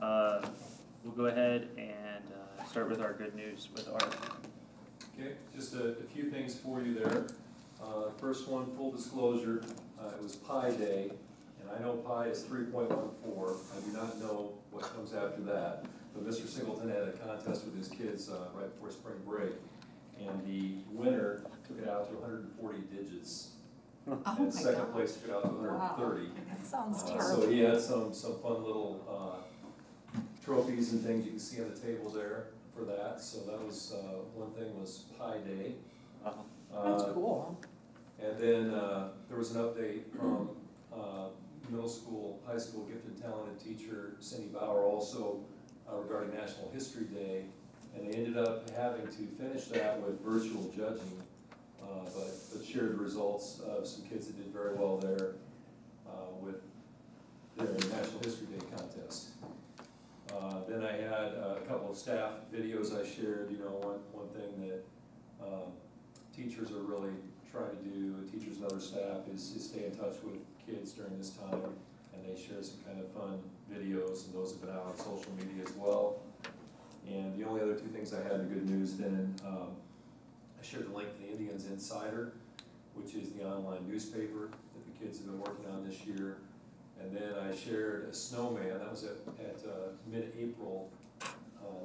Uh, we'll go ahead and, uh, start with our good news with Art. Okay, just a, a few things for you there. Uh, first one, full disclosure, uh, it was Pi Day, and I know pi is three point one four, I do not know what comes after that. But Mr. Singleton had a contest with his kids, uh, right before spring break, and the winner took it out to hundred and forty digits. Oh And my second God. place took it out to hundred and thirty. That sounds Uh, terrible. So he had some, some fun little, uh, trophies and things you can see on the table there for that, so that was, uh, one thing was Pi Day. Uh-huh. That's Uh, cool. And then, uh, there was an update from, uh, middle school, high school gifted talented teacher Cindy Bauer also uh, regarding National History Day. And they ended up having to finish that with virtual judging, uh, but, but shared the results of some kids that did very well there, uh, with their National History Day contest. Uh, then I had a couple of staff videos I shared, you know, one, one thing that, um, teachers are really trying to do, teachers and other staff, is, is stay in touch with kids during this time. And they share some kind of fun videos, and those have been out on social media as well. And the only other two things I had in good news then, um, I shared the link to the Indians Insider, which is the online newspaper that the kids have been working on this year. And then I shared a snowman, that was at, at, uh, mid-April, uh,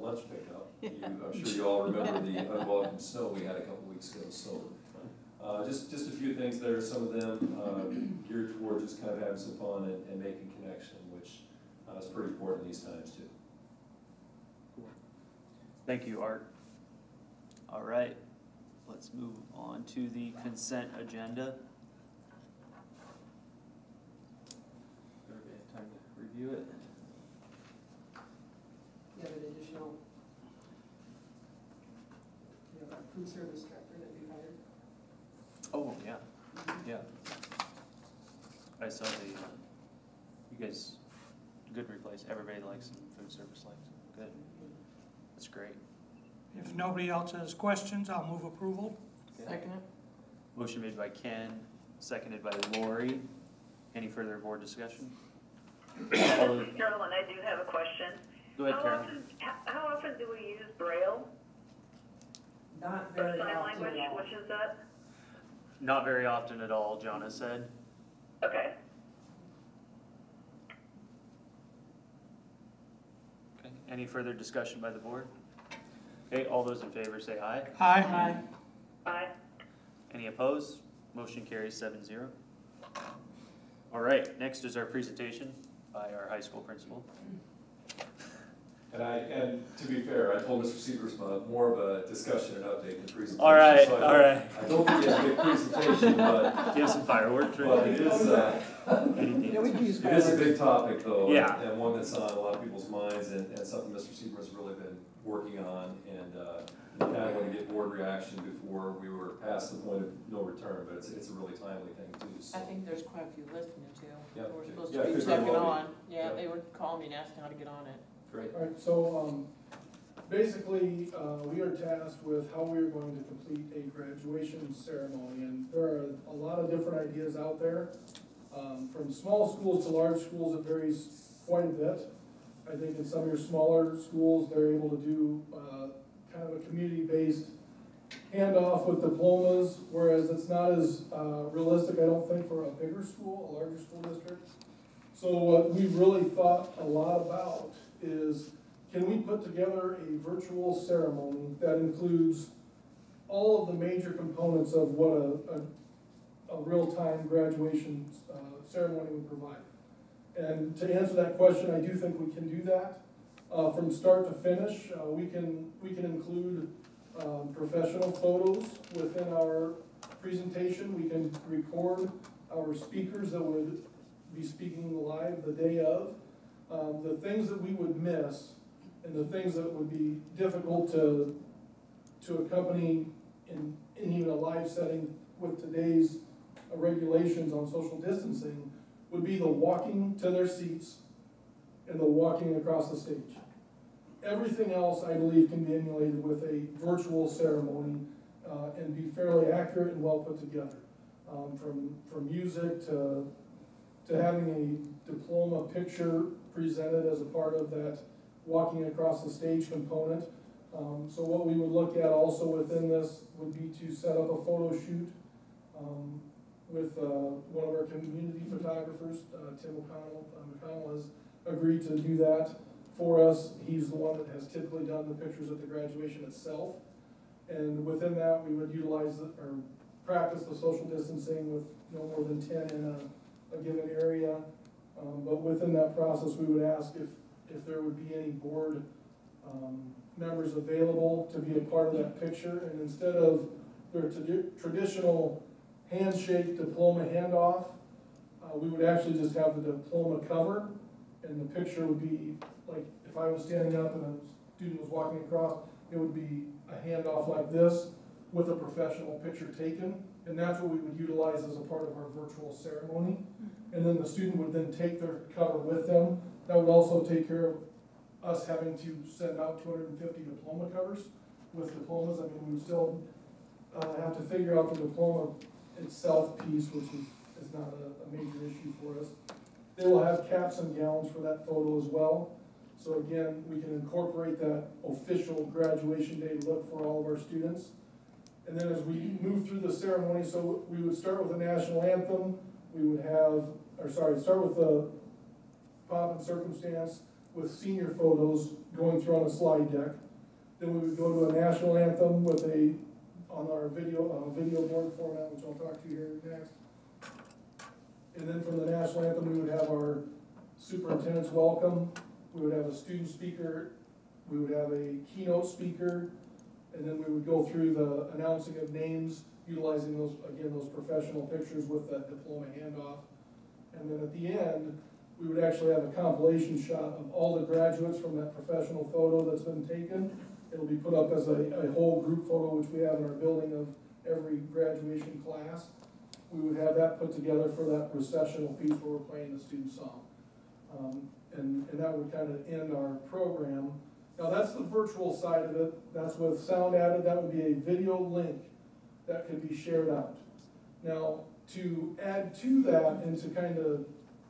lunch pickup. You, I'm sure you all remember the unwelcome snow we had a couple weeks ago, so. Uh, just, just a few things there, some of them, uh, geared toward just kind of having some fun and, and making connection, which, uh, is pretty important these times too. Thank you, Art. All right, let's move on to the consent agenda. Everybody have time to review it? You have an additional, you have a food service director that you hired. Oh, yeah, yeah. I saw the, uh, you guys, good replace, everybody likes them, food service likes them, good, that's great. If nobody else has questions, I'll move approval. Second? Motion made by Ken, seconded by Lori. Any further board discussion? All those- Carolyn, I do have a question. Go ahead, How Karen. often, how, how often do we use Braille Not or very sign often language? at all. Which is that? Not very often at all, Jonna said. Okay. Okay, any further discussion by the board? Okay, all those in favor say aye. Aye. Aye. Any opposed? Motion carries seven zero. All right, next is our presentation by our high school principal. And I, and to be fair, I told Mr. Seegersma more of a discussion and update than presentation. All right, so I all don't- right. I don't think it's a big presentation, but, Do you have some fireworks but it is, uh, Anything? Yeah, we can use It is a big topic though. and- Yeah. And one that's on a lot of people's minds and, and something Mr. Seaver has really been working on and, uh, kind of want to get board reaction before we were past the point of no return, but it's, it's a really timely thing too, so. I think there's quite a few listening too. Yep. We're supposed Yeah, to it be could very checking well be. on, yeah, they would call me and ask me how to get on it. Great. All right, so, um, basically, uh, we are tasked with how we are going to complete a graduation ceremony, and there are a lot of different ideas out there. Um, from small schools to large schools, it varies quite a bit. I think in some of your smaller schools, they're able to do, uh, kind of a community-based handoff with diplomas, whereas it's not as, uh, realistic, I don't think, for a bigger school, a larger school district. So what we've really thought a lot about is, can we put together a virtual ceremony that includes all of the major components of what a, a, a real-time graduation, uh, ceremony would provide? And to answer that question, I do think we can do that. Uh, from start to finish, uh, we can, we can include, um, professional photos within our presentation. We can record our speakers that would be speaking live the day of. Um, the things that we would miss and the things that would be difficult to, to accompany in, in even a live setting with today's regulations on social distancing would be the walking to their seats and the walking across the stage. Everything else, I believe, can be emulated with a virtual ceremony, uh, and be fairly accurate and well put together. Um, from, from music to, to having a diploma picture presented as a part of that walking across the stage component. Um, so what we would look at also within this would be to set up a photo shoot, um, with, uh, one of our community photographers, uh, Tim O'Connell. Uh, agreed to do that for us. He's the one that has typically done the pictures at the graduation itself. And within that, we would utilize, the- or practice the social distancing with no more than ten in a, a given area. Um, but within that process, we would ask if, if there would be any board, um, members available to be a part of that picture. And instead of their tradi- traditional handshake diploma handoff, uh, we would actually just have the diploma cover. And the picture would be, like, if I was standing up and a student was walking across, it would be a handoff like this with a professional picture taken. And that's what we would utilize as a part of our virtual ceremony. And then the student would then take their cover with them. That would also take care of us having to send out two hundred and fifty diploma covers with diplomas. I mean, we would still, uh, have to figure out the diploma itself piece, which is, is not a, a major issue for us. They will have caps and gowns for that photo as well. So again, we can incorporate that official graduation day look for all of our students. And then as we move through the ceremony, so we would start with the national anthem, we would have, or sorry, start with the pomp and circumstance with senior photos going through on a slide deck. Then we would go to a national anthem with a, on our video, uh, video board format, which I'll talk to you here next. And then from the national anthem, we would have our superintendent's welcome, we would have a student speaker, we would have a keynote speaker, and then we would go through the announcing of names, utilizing those, again, those professional pictures with that diploma handoff. And then at the end, we would actually have a compilation shot of all the graduates from that professional photo that's been taken. It'll be put up as a, a whole group photo, which we have in our building of every graduation class. We would have that put together for that processional piece where we're playing the student song. Um, and, and that would kind of end our program. Now, that's the virtual side of it, that's with sound added, that would be a video link that could be shared out. Now, to add to that and to kind of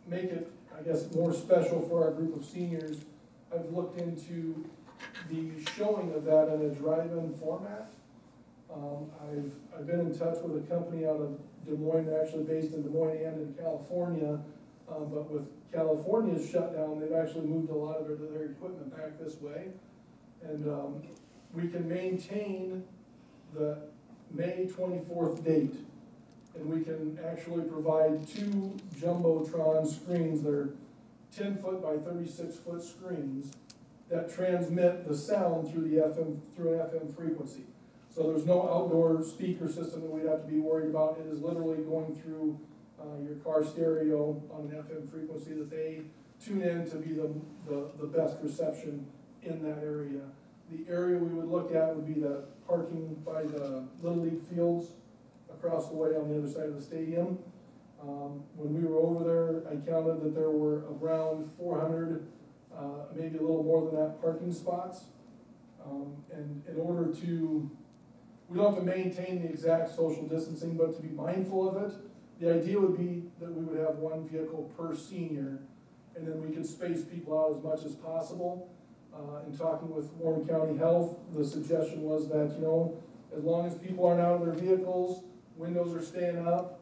make it, I guess, more special for our group of seniors, I've looked into the showing of that in a drive-in format. Um, I've, I've been in touch with a company out of Des Moines, actually based in Des Moines and in California. Uh, but with California's shutdown, they've actually moved a lot of their, their equipment back this way. And, um, we can maintain the May twenty-fourth date. And we can actually provide two jumbotron screens, they're ten foot by thirty-six foot screens that transmit the sound through the FM, through an FM frequency. So there's no outdoor speaker system that we'd have to be worried about, it is literally going through, uh, your car stereo on an FM frequency that they tune in to be the, the, the best reception in that area. The area we would look at would be the parking by the Little League fields across the way on the other side of the stadium. Um, when we were over there, I counted that there were around four hundred, uh, maybe a little more than that, parking spots. Um, and in order to, we don't have to maintain the exact social distancing, but to be mindful of it, the idea would be that we would have one vehicle per senior, and then we could space people out as much as possible. Uh, in talking with Warren County Health, the suggestion was that, you know, as long as people aren't out of their vehicles, windows are staying up,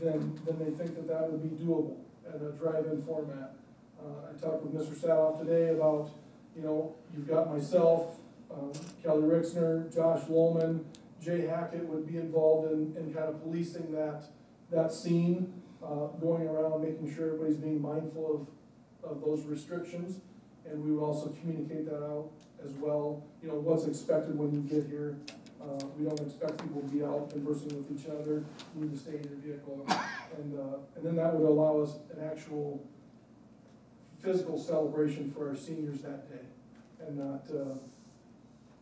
then, then they think that that would be doable at a drive-in format. Uh, I talked with Mr. Sathoff today about, you know, you've got myself, um, Kelly Rixner, Josh Lowman, Jay Hackett would be involved in, in kind of policing that, that scene, uh, going around, making sure everybody's being mindful of, of those restrictions. And we would also communicate that out as well, you know, what's expected when you get here. Uh, we don't expect people to be out conversing with each other, you need to stay in your vehicle. And, uh, and then that would allow us an actual physical celebration for our seniors that day. And not, uh,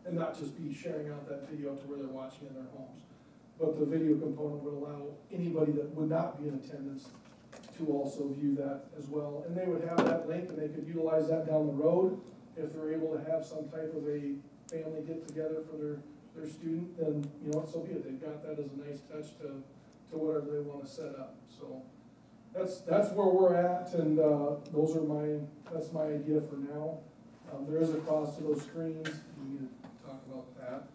and not just be sharing out that video to where they're watching in their homes. But the video component would allow anybody that would not be in attendance to also view that as well. And they would have that link and they could utilize that down the road. If they're able to have some type of a family get together for their, their student, then, you know, so be it. They've got that as a nice touch to, to whatever they wanna set up, so. that's, that's where we're at, and, uh, those are my, that's my idea for now. Um, there is a cost to those screens, to talk about that.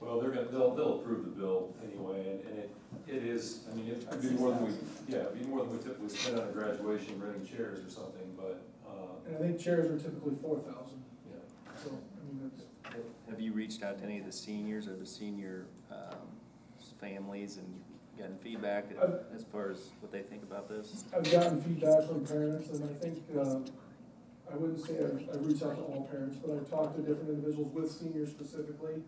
Well, they're gonna, they'll, they'll approve the bill anyway, and, and it, it is, I mean, it'd be more than we, yeah, it'd be more than we typically spend on a graduation renting chairs or something, but, uh, And I think chairs are typically four thousand, yeah. so, I mean, it's, Have you reached out to any of the seniors or the senior, um, families and gotten feedback I've- as far as what they think about this? I've gotten feedback from parents, and I think, uh, I wouldn't say I've, I've reached out to all parents, but I've talked to different individuals with seniors specifically.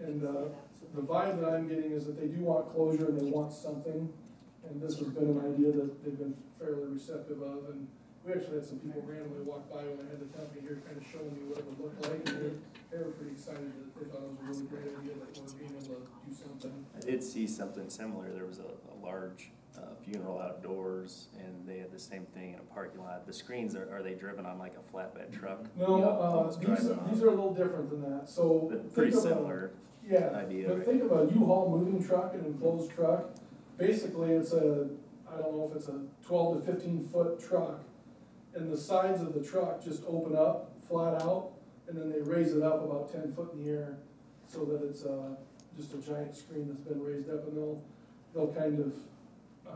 And, uh, the vibe that I'm getting is that they do want closure and they want something, and this has been an idea that they've been fairly receptive of, and we actually had some people randomly walk by when I had the company here, kind of showing me what it would look like, and they, they were pretty excited that they thought it was a really great idea we're being able to do something. I did see something similar, there was a, a large uh, funeral outdoors, and they had the same thing in a parking lot. The screens, are, are they driven on like a flatbed truck? No, know, uh, these, driving are- on? these are a little different than that, so. But think Pretty of a- similar Yeah, idea, but right? think of a U-Haul moving truck, an enclosed truck, basically it's a, I don't know if it's a twelve to fifteen foot truck. And the sides of the truck just open up, flat out, and then they raise it up about ten foot in the air, so that it's, uh, just a giant screen that's been raised up, and they'll, they'll kind of, uh,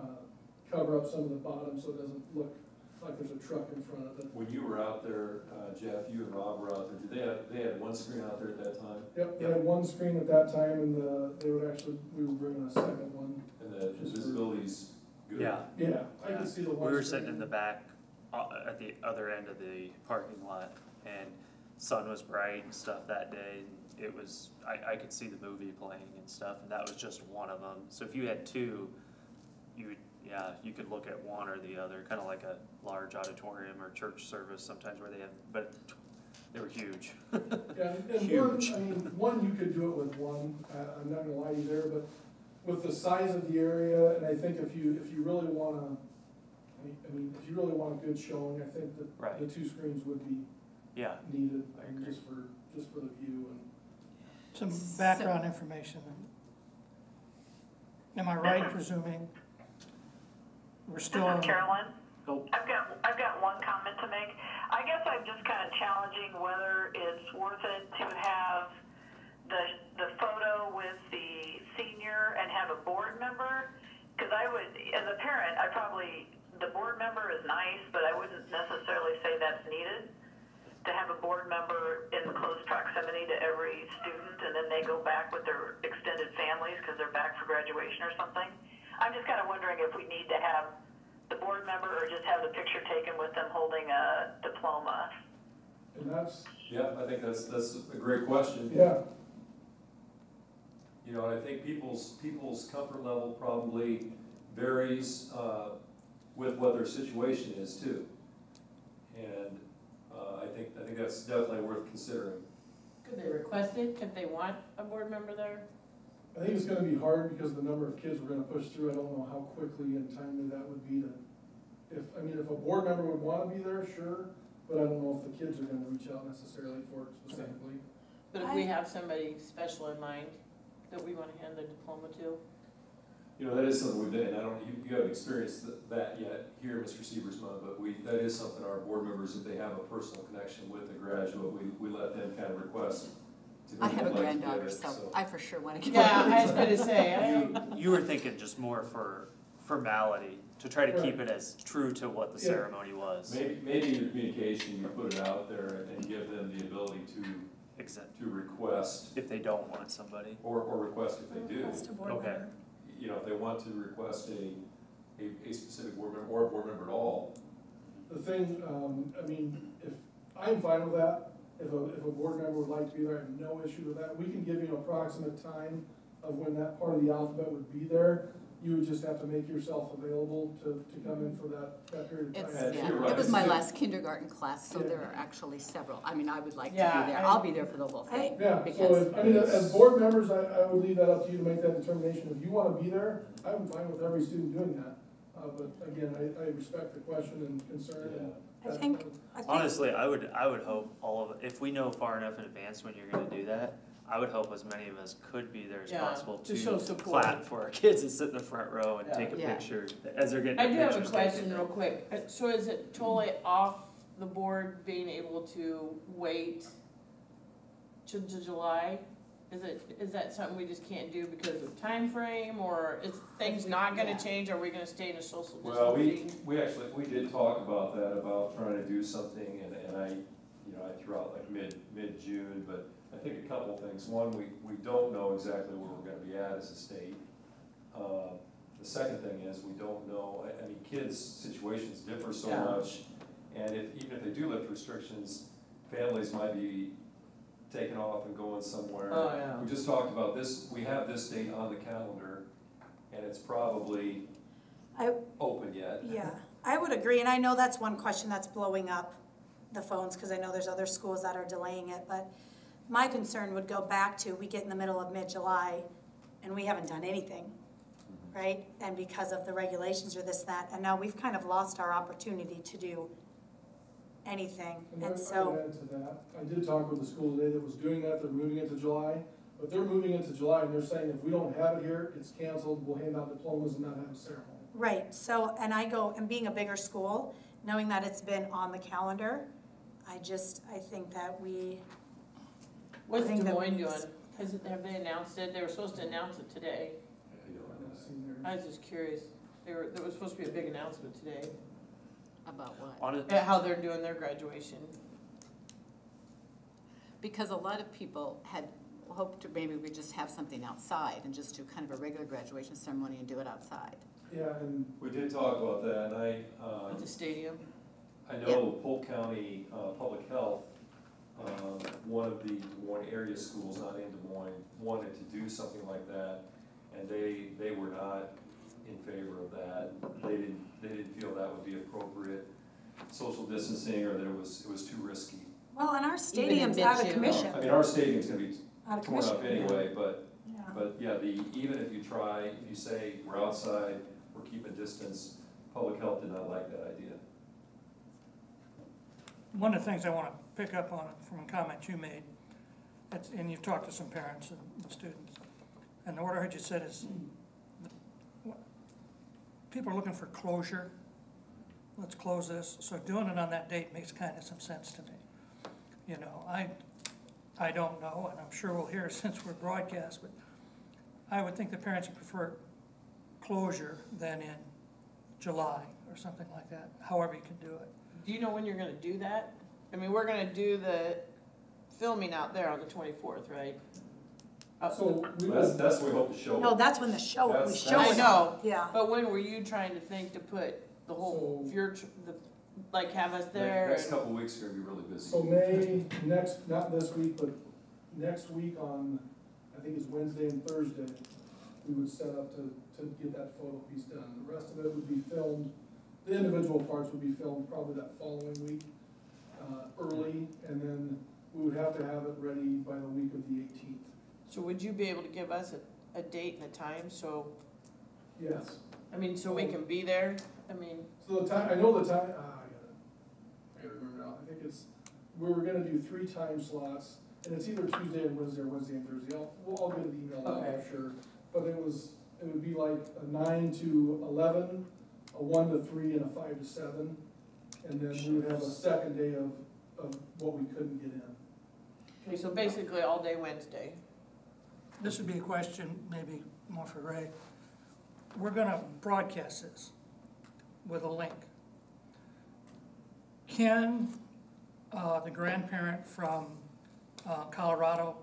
cover up some of the bottom, so it doesn't look like there's a truck in front of it. When you were out there, uh, Jeff, you and Rob were out there, did they have, they had one screen out there at that time? Yep, they had one screen at that time, and, the, they would actually, we were bringing a second one. And the visibility's good? Yeah, Yeah, I can see the we were screen. sitting in the back, uh, at the other end of the parking lot, and sun was bright and stuff that day, and it was, I, I could see the movie playing and stuff, and that was just one of them. So if you had two, you would, yeah, you could look at one or the other, kinda like a large auditorium or church service sometimes where they have, but they were huge. Yeah, and one, Huge. I mean, one, you could do it with one, I, I'm not gonna lie to you there, but with the size of the area, and I think if you, if you really wanna, I mean- I mean, if you really want a good showing, I think that Right. the two screens would be Yeah, needed, I I agree. just for, just for the view and. Some background information. Am I right presuming we're This still, is Carolyn. Oh. I've got, I've got one comment to make. I guess I'm just kind of challenging whether it's worth it to have the, the photo with the senior and have a board member. Because I would, as a parent, I probably, the board member is nice, but I wouldn't necessarily say that's needed. To have a board member in close proximity to every student and then they go back with their extended families because they're back for graduation or something. I'm just kind of wondering if we need to have the board member or just have the picture taken with them holding a diploma. And that's, Yeah, I think that's, that's a great question. yeah, You know, and I think people's, people's comfort level probably varies, uh, with what their situation is too. And, uh, I think, I think that's definitely worth considering. Could they request it if they want a board member there? I think it's gonna be hard because the number of kids we're gonna push through, I don't know how quickly and timely that would be to, if, I mean, if a board member would wanna be there, sure, but I don't know if the kids are gonna reach out necessarily for it specifically. But if we have somebody special in mind that we wanna hand the diploma to, You know, that is something we've done, I don't, you, you haven't experienced th- that yet here, Mr. Seaversma, but we, that is something our board members, if they have a personal connection with a graduate, we, we let them kind of request. To I have a they'd like to give granddaughter, it, so I for sure want to give yeah, her. I was gonna say, I you, don't, you were thinking just more for formality, to try to keep it as true to what the Yeah. ceremony was. Maybe, maybe in your communication, you put it out there and give them the ability to, Except to request, if they don't want somebody. or, or request if they do. Okay. You know, if they want to request a, a, a specific board member, or a board member at all, The thing, um, I mean, if, I'm fine with that, if a, if a board member would like to be there, I have no issue with that, we can give you an approximate time of when that part of the alphabet would be there, you would just have to make yourself available to, to come in for that, that period of It's, time. Yeah, yeah, it was my last kindergarten class, so Yeah. there are actually several. I mean, I would like to Yeah, be there. I- I'll be there for the whole thing. Yeah, so Because if, I mean, as board members, I, I would leave that up to you to make that determination, if you wanna be there, I'm fine with every student doing that. Uh, but again, I, I respect the question and concern and. I think, I think, Honestly, I would, I would hope all of, if we know far enough in advance when you're gonna do that, I would hope as many of us could be there as Yeah, possible to show to support. clap for our kids and sit in the front row and Yeah. take a Yeah. picture as they're getting I their do have a pictures taken. question real quick. Uh, So is it totally off the board being able to wait to, to July? Is it, is that something we just can't do because of time frame, or is things not gonna Yeah. change? Are we gonna stay in a social distancing? Well, we, we actually, we did talk about that, about trying to do something, and, and I, you know, I threw out like mid, mid-June, but I think a couple things. One, we, we don't know exactly where we're gonna be at as a state. Uh, The second thing is, we don't know, I, I mean, kids' situations differ so Yeah. much, and if, even if they do lift restrictions, families might be taking off and going somewhere. Oh, yeah. We just talked about this, we have this date on the calendar, and it's probably I- open yet. Yeah, I would agree, and I know that's one question that's blowing up the phones, because I know there's other schools that are delaying it, but my concern would go back to, we get in the middle of mid-July, and we haven't done anything, mm-hmm. right? And because of the regulations or this, that, and now we've kind of lost our opportunity to do anything, And and so, add to that, I did talk with the school today that was doing that, they're moving it to July, but they're moving it to July, and they're saying if we don't have it here, it's canceled, we'll hand out diplomas and not have a ceremony. right, so, and I go, and being a bigger school, knowing that it's been on the calendar, I just, I think that we, What's I think Des Moines doing? Has, it- have they announced it? They were supposed to announce it today. I don't I know. haven't seen theirs. I was just curious. They were, there was supposed to be a big announcement today, About what? On it, uh, how they're doing their graduation. Because a lot of people had hoped to maybe we just have something outside and just do kind of a regular graduation ceremony and do it outside. Yeah, and We did talk about that, and I, uh, At the stadium. I know Polk County, uh, Public Health, um, one of the Des Moines area schools, not in Des Moines, wanted to do something like that, and they, they were not in favor of that. They didn't, they didn't feel that would be appropriate social distancing, or that it was, it was too risky. well, and our stadium's out of mid-June. commission, I mean, our stadium's gonna be out of torn commission. up anyway, but Yeah. But yeah, the, even if you try, if you say, we're outside, we're keeping distance, public health did not like that idea. One of the things I want to pick up on from a comment you made, that's- and you've talked to some parents and students, and the word I heard you said is, people are looking for closure. Let's close this. So doing it on that date makes kind of some sense to me. You know, I, I don't know, and I'm sure we'll hear since we're broadcast, but I would think the parents would prefer closure than in July or something like that, however you can do it. Do you know when you're gonna do that? I mean, we're gonna do the filming out there on the twenty-fourth, right? Uh, so we That's, will, that's what we hope to show. No, that's when the show, we That's- show I it, know, yeah. but when were you trying to think to put the whole, So- your, tr- the, like have us there? Next and- couple weeks are gonna be really busy. so May, next, not this week, but next week on, I think it's Wednesday and Thursday, we would set up to, to get that photo piece done. The rest of it would be filmed, the individual parts would be filmed probably that following week, uh, early, and then we would have to have it ready by the week of the eighteenth. So would you be able to give us a, a date and a time, so, Yes. I mean, so we can be there? I mean, So the time, I know the time, ah, I got it. I gotta remember now, I think it's, we were gonna do three time slots, and it's either Tuesday and Wednesday or Wednesday and Thursday, I'll, we'll, I'll get an email out Okay. for sure. But it was, it would be like a nine to eleven, a one to three, and a five to seven. And then we would have a second day of, of what we couldn't get in. okay, so basically all day Wednesday. This would be a question, maybe more for Ray. We're gonna broadcast this with a link. Can, uh, the grandparent from, uh, Colorado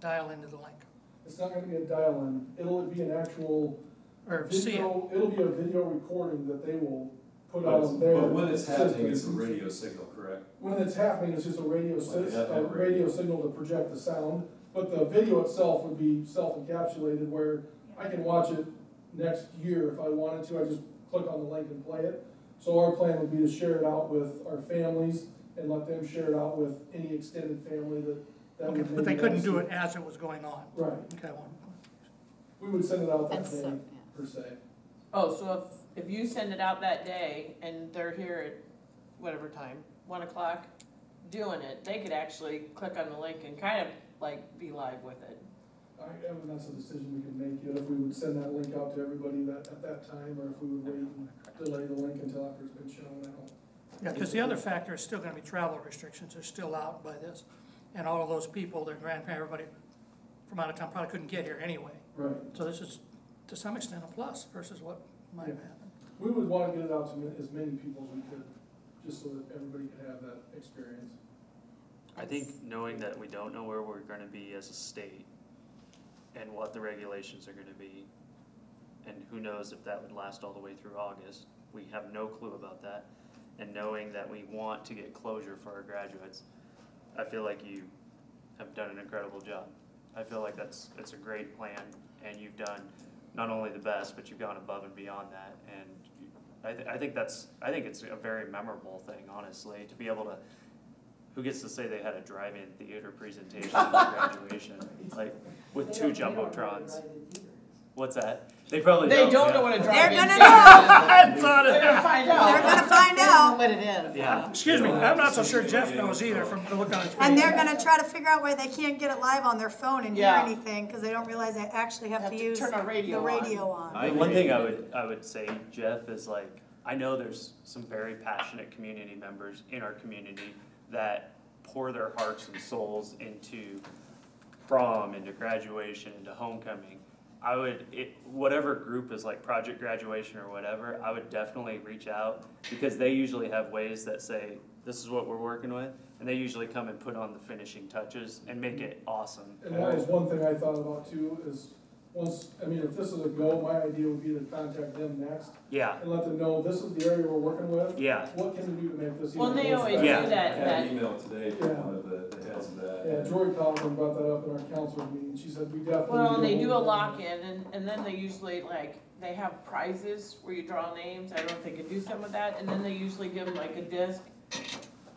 dial into the link It's not gonna be a dial-in, it'll be an actual or see it? video, it'll be a video recording that they will put But, on their. but when it's happening, it's a radio signal, correct? When it's happening, it's just a radio, Like an a radio. radio signal to project the sound, but the video itself would be self-encapsulated where I can watch it next year if I wanted to, I just click on the link and play it. So our plan would be to share it out with our families and let them share it out with any extended family that, that Okay, would but they couldn't do it as it was going on. Right, Okay, one. we would send it out that And so, day, yeah. per se. Oh, so if, if you send it out that day and they're here at whatever time, one o'clock, doing it, they could actually click on the link and kind of like be live with it. I, I mean, that's a decision we can make, yet if we would send that link out to everybody that, at that time, or if we would wait and delay the link until after it's been shown, I don't. Yeah, because the other factor is still gonna be travel restrictions are still out by this. And all of those people, their grandparents, everybody from out of town probably couldn't get here anyway. Right. So this is, to some extent, a plus versus what might have happened. We would wanna get it out to ma- as many people as we could, just so that everybody could have that experience. I think knowing that we don't know where we're gonna be as a state and what the regulations are gonna be, and who knows if that would last all the way through August, we have no clue about that. And knowing that we want to get closure for our graduates, I feel like you have done an incredible job. I feel like that's, it's a great plan, and you've done not only the best, but you've gone above and beyond that, and you- I, thi- I think that's, I think it's a very memorable thing, honestly, to be able to, who gets to say they had a drive-in theater presentation at graduation, like, with two jumbotrons? What's that? They probably They don't, don't yeah. know what a They're drive-in gonna theater know. Is. They're gonna find out. They're gonna find out, What it is. Yeah. excuse me, I'm not so sure Jeff knows either from the look on his face. and they're gonna try to figure out why they can't get it live on their phone and hear Yeah. anything, cause they don't realize they actually have Have to to use turn our the radio on. radio on. I The one thing I would, I would say, Jeff, is like, I know there's some very passionate community members in our community that pour their hearts and souls into prom, into graduation, into homecoming. I would, it, whatever group is like project graduation or whatever, I would definitely reach out, because they usually have ways that say, this is what we're working with, and they usually come and put on the finishing touches and make it awesome. And that was one thing I thought about too, is, once, I mean, if this is a go, my idea would be to contact them next, Yeah, and let them know, this is the area we're working with, yeah, what can we do to make this even Well, they closer? always do Yeah. that, I had that, an email today from one of the, the heads of that. Yeah, Jory Collins brought that up in our council meeting, she said, we definitely. well, and they do a lock-in, and, and then they usually like, they have prizes where you draw names, I don't know if they could do some of that, and then they usually give them like a disc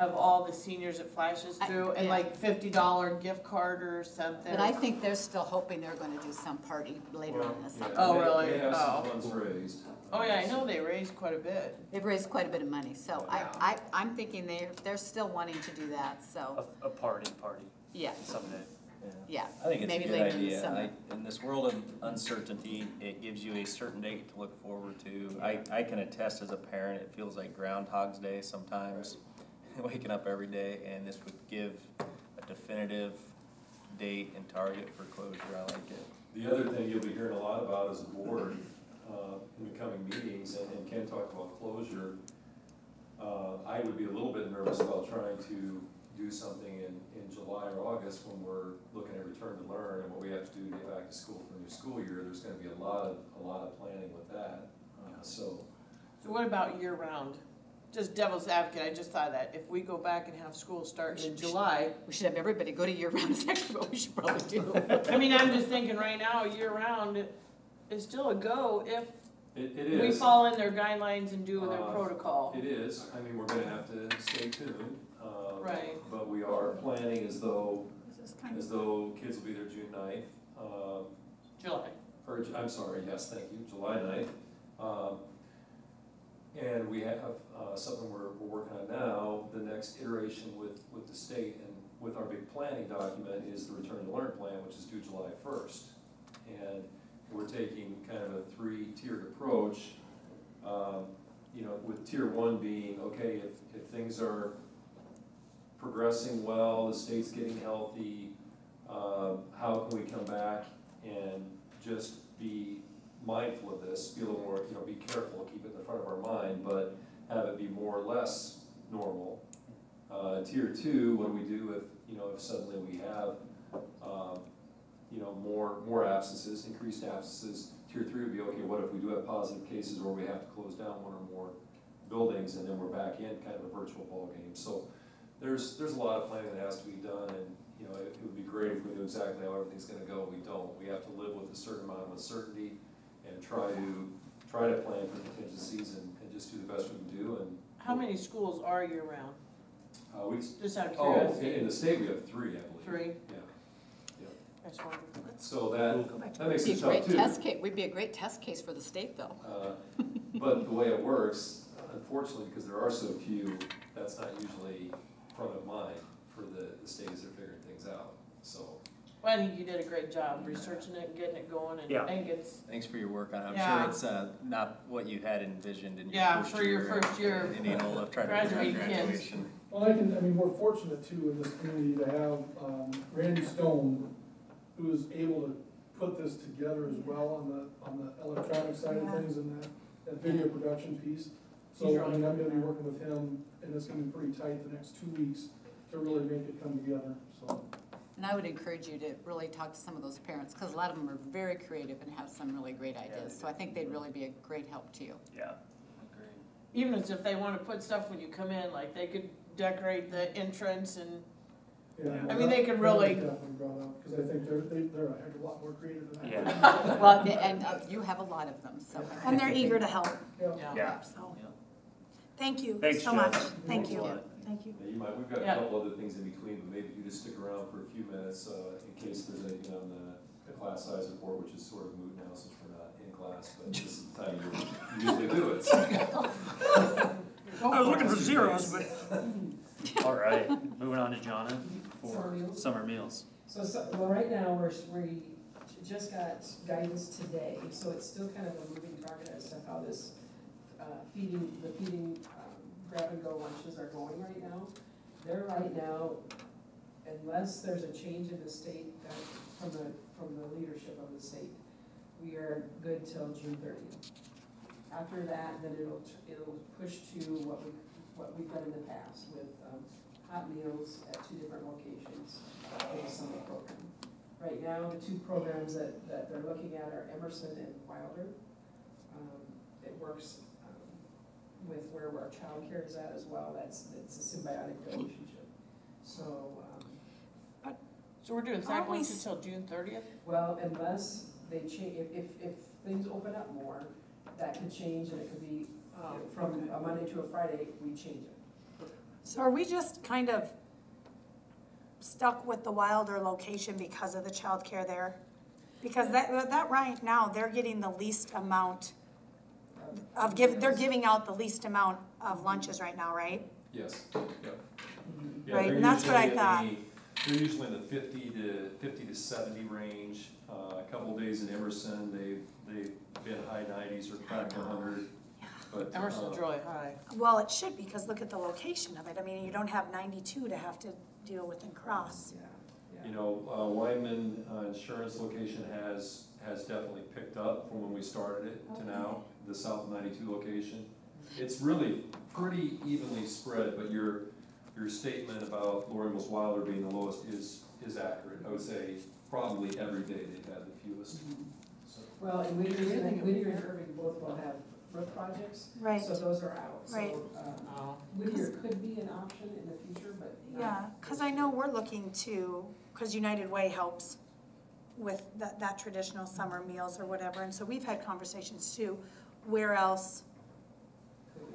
of all the seniors it flashes I- through, and yeah. like fifty dollar gift card or something. But I think they're still hoping they're gonna do some party later on this Yeah, oh, summer. Oh, they- really? They have some Oh. funds raised. Oh, yeah, I know they raised quite a bit. They've raised quite a bit of money, so I, Yeah. I, I'm thinking they're, they're still wanting to do that, so, a, a party, party yeah, someday. yeah. I think it's a Maybe good later in the idea. summer. I, in this world of uncertainty, it gives you a certain date to look forward to. I, I can attest as a parent, it feels like Groundhog's Day sometimes, waking up every day, and this would give a definitive date and target for closure. I like it. The other thing you'll be hearing a lot about as a board, uh, in the coming meetings, and and Ken talked about closure. Uh, I would be a little bit nervous about trying to do something in, in July or August when we're looking at return to learn and what we have to do to get back to school for a new school year. There's gonna be a lot of, a lot of planning with that, uh, so. So what about year-round? Just devil's advocate, I just thought that, if we go back and have school start in July, We should have everybody go to year-round, is actually what we should probably do. I mean, I'm just thinking right now, year-round is still a go if It, it we is. fall in their guidelines and do their Uh, protocol. It is, I mean, we're gonna have to stay tuned. uh, Right. But we are planning as though, This is kind as of- though kids will be there June ninth, um, July. or, Ju- I'm sorry, yes, thank you, July ninth. Um, and we have, uh, something we're, we're working on now, the next iteration with, with the state and with our big planning document is the return to learn plan, which is due July first. And we're taking kind of a three-tiered approach, um, you know, with tier one being, okay, if, if things are progressing well, the state's getting healthy, um, how can we come back and just be mindful of this, be a little more, you know, be careful, keep it in the front of our mind, but have it be more or less normal. Uh, tier two, what do we do if, you know, if suddenly we have, um, you know, more, more absences, increased absences? Tier three would be, okay, what if we do have positive cases where we have to close down one or more buildings and then we're back in kind of a virtual ballgame? So there's, there's a lot of planning that has to be done and, you know, it, it would be great if we knew exactly how everything's gonna go. We don't. We have to live with a certain amount of uncertainty and try to, try to plan for contingencies and, and just do the best we can do and. How many schools are year-round? Uh, we, Just out of oh, in, curiosity. in the state, we have three, I believe. Three, Yeah, that's wonderful. so that, that makes it tough great too. test case, would be a great test case for the state though. Uh, But the way it works, unfortunately, because there are so few, that's not usually front of mind for the, the state as they're figuring things out. So well, I think you did a great job researching it, getting it going, and Yeah. I think it's, Thanks for your work on it. I'm Yeah. sure it's, uh, not what you had envisioned in your Yeah, first for your year. first year In Indianola, trying to figure kids. graduation. Well, I can, I mean, we're fortunate too in this community to have, um, Randy Stone, who is able to put this together as well on the, on the electronic side of things and that, that video production piece. He's So, I really mean, I'm gonna be working with him, and it's gonna be pretty tight the next two weeks to really make it come together, so. And I would encourage you to really talk to some of those parents, because a lot of them are very creative and have some really great ideas. So I think they'd really be a great help to you. Yeah, agreed. even as if they wanna put stuff when you come in, like they could decorate the entrance and, yeah, I mean, they that- can that was really- Definitely brought up, because I think they're, they, they're a heck of a lot more creative than I am. Yeah. Well, and uh, you have a lot of them, so. And they're eager to help, Yeah. yeah. Yeah. so, thank you Thanks, so Jeff. much. Thank Thanks a you. lot. Thank you. Yeah, you might, we've got a couple other things in between, but maybe you just stick around for a few minutes, uh, in case there's anything on the, the class size report, which is sort of moot now since we're not in class, but this is the time you usually do it. so. I was looking for zeros, but All right, moving on to Jonna Summer for meals? summer meals. So, so, well, right now, we're, we just got guidance today, so it's still kind of a moving target as to how this, uh, feeding, the feeding, um, grab-and-go lunches are going right now. They're right now, unless there's a change in the state, that, from the, from the leadership of the state, we are good till June thirtieth. After that, then it'll, it'll push to what we, what we've done in the past with, um, hot meals at two different locations the summer program. Right now, the two programs that, that they're looking at are Emerson and Wilder. Um, It works with where our childcare is at as well, that's, it's a symbiotic relationship. So, um, So we're doing Aren't we lunch s- until June thirtieth? well, unless they change, if, if, if things open up more, that could change and it could be, uh, from a Monday to a Friday, we change it. So are we just kind of stuck with the Wilder location because of the childcare there? Because that, that right now, they're getting the least amount of give, they're giving out the least amount of lunches right now, right? Yes, yep. Yeah, Right, they're and that's what I usually in thought. the- They're usually in the fifty to, fifty to seventy range, uh, a couple days in Emerson, they've, they've been high nineties or cracked a hundred, but. Emerson's uh, really high. Well, it should, because look at the location of it. I mean, you don't have ninety-two to have to deal with in Cross. Yeah, yeah. You know, uh, Wyman uh, Insurance location has, has definitely picked up from when we started it to now, the South ninety-two location. It's really pretty evenly spread, but your, your statement about Laura Ingalls Wilder being the lowest is, is accurate. I would say probably every day they've had the fewest, so. Well, and Whittier, and Whittier and Irving both will have roof projects. Right, So those are out, so, um, Oh. Whittier could be an option in the future, but yeah, because I know we're looking to, because United Way helps with that, that traditional summer meals or whatever, and so we've had conversations too. Where else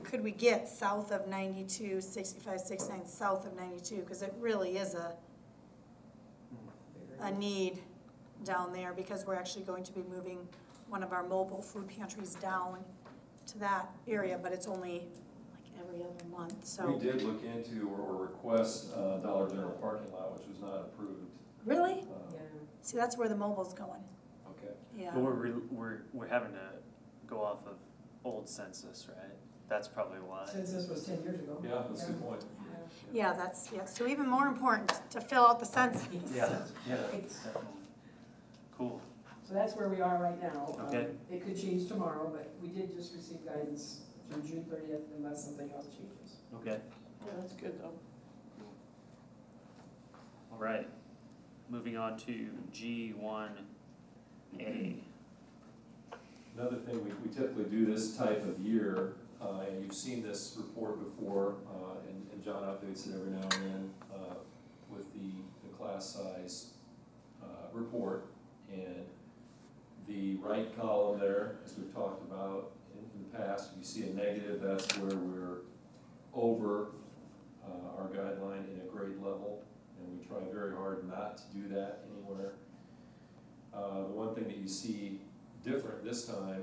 could we get south of ninety-two, sixty-five, sixty-nine, south of ninety-two? Because it really is a, a need down there, because we're actually going to be moving one of our mobile food pantries down to that area, but it's only like every other month, so. We did look into or, or request, uh, Dollar General parking lot, which was not approved. Really? Uh, Yeah, See, that's where the mobile's going, Okay. yeah. But we're, re- we're, we're having to go off of old census, right? That's probably why. since this was ten years ago. Yeah, that's a good point. Yeah, that's, yeah, so even more important to fill out the census. Yeah, yeah, It's- definitely. Cool. So that's where we are right now. Um, Okay. It could change tomorrow, but we did just receive guidance through June thirtieth unless something else changes. Okay, Yeah, that's good though. all right. Moving on to G one A. Another thing, we, we typically do this type of year, uh, and you've seen this report before, uh, and, and John updates it every now and then, uh, with the, the class size, uh, report. And the right column there, as we've talked about in, in the past, if you see a negative, that's where we're over, uh, our guideline in a grade level. And we try very hard not to do that anywhere. Uh, the one thing that you see different this time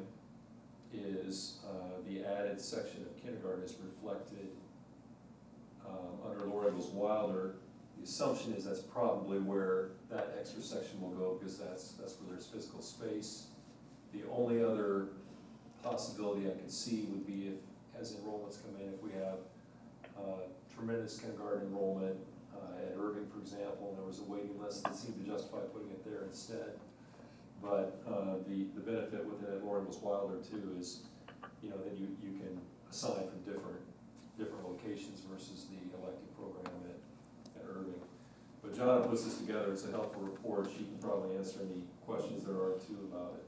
is uh, the added section of kindergarten is reflected um, under Laura Ingalls Wilder. The assumption is that's probably where that extra section will go, because that's, that's where there's physical space. The only other possibility I could see would be if, as enrollments come in, if we have uh, tremendous kindergarten enrollment uh, at Irving, for example, and there was a waiting list that seemed to justify putting it there instead. But uh, the, the benefit with it at Laura Ingalls Wilder too is, you know, then you, you can assign from different, different locations versus the elective program at, at Irving. But John puts this together, it's a helpful report, she can probably answer any questions there are too about it.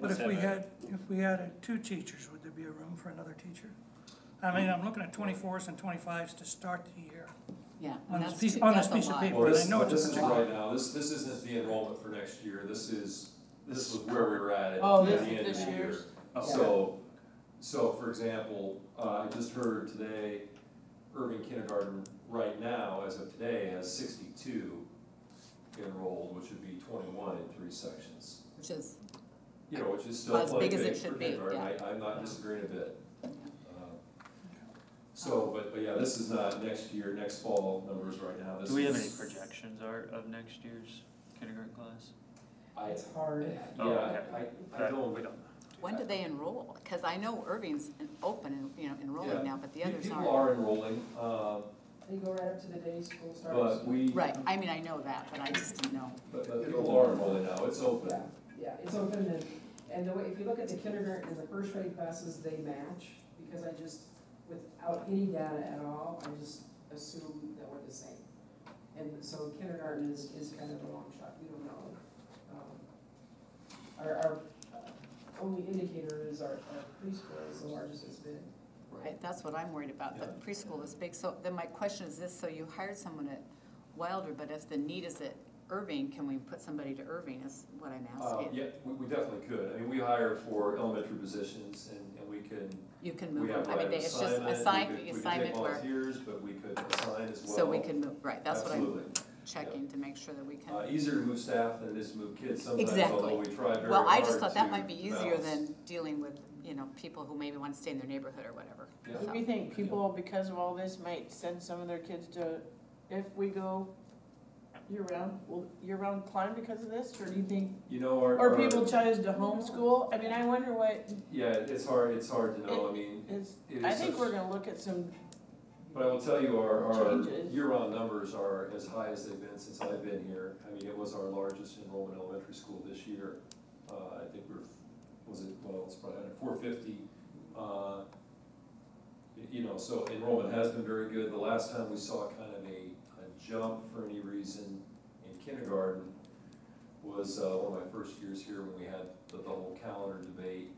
But if we had, if we added two teachers, would there be a room for another teacher? I mean, I'm looking at twenty-fours and twenty-fives to start the year. Yeah, On and this piece- on this that's a piece of paper. Well, But I this, know it's a this is right now, this, this isn't the enrollment for next year, this is, this was where we were at at the Oh, end this- of the this year. year's? Oh. So, so for example, uh, I just heard today, Irving Kindergarten right now, as of today, has sixty-two enrolled, which would be twenty-one in three sections. Which is, You know, which is still As plenty big as it should for be, kindergarten, I, I'm not disagreeing a bit. So, but, but yeah, this is not next year, next fall numbers right now, this is. Do we have any projections, Art, of next year's kindergarten class? I, It's hard. yeah, Oh, okay. I, I don't. We don't know. when do they enroll? Because I know Irving's en- open and, you know, Yeah. enrolling now, but the Pe- others People aren't. are enrolling, uh, They go right up to the day school starts. but we. Right, I mean, I know that, but I just didn't know. But, but people are enrolling now, it's open. Yeah, yeah, it's open and, and the way, if you look at the kindergarten and the first grade classes, they match, because I just, without any data at all, I just assume that we're the same. And so kindergarten is, is kind of a long shot, we don't know. Um, Our, our uh, only indicator is our, our preschool is the largest it's been. Right, that's what I'm worried about, the Yeah. preschool is big, so then my question is this, so you hired someone at Wilder, but if the need is at Irving, can we put somebody to Irving, is what I'm Uh, asking? yeah, we, we definitely could, I mean, we hire for elementary positions and, and we can, You can we move have them, I mean, right it's just assignment, we assign, could, we could assignment take where, volunteers, but we could assign as well. so we can move, right, that's what I'm Absolutely. checking to make sure that we Uh, can. easier to move staff than it is to move kids sometimes, Exactly. although we try very Well, I just thought that might be easier balance. than dealing with, you know, people who maybe wanna stay in their neighborhood or whatever. Yeah. Do we think people, because of all this, might send some of their kids to, if we go year-round, will year-round climb because of this, or do you think, You know, or people chose to homeschool? I mean, I wonder what Yeah, it's hard, it's hard to know, I mean, is, it I think such- we're gonna look at some, But I will tell you, our, our Changes. year-round numbers are as high as they've been since I've been here. I mean, it was our largest enrollment elementary school this year. Uh, I think we're, was it, well, it's probably four fifty. Uh, You know, so enrollment has been very good. The last time we saw kind of a jump for any reason in kindergarten was, uh, one of my first years here when we had the, the whole calendar debate.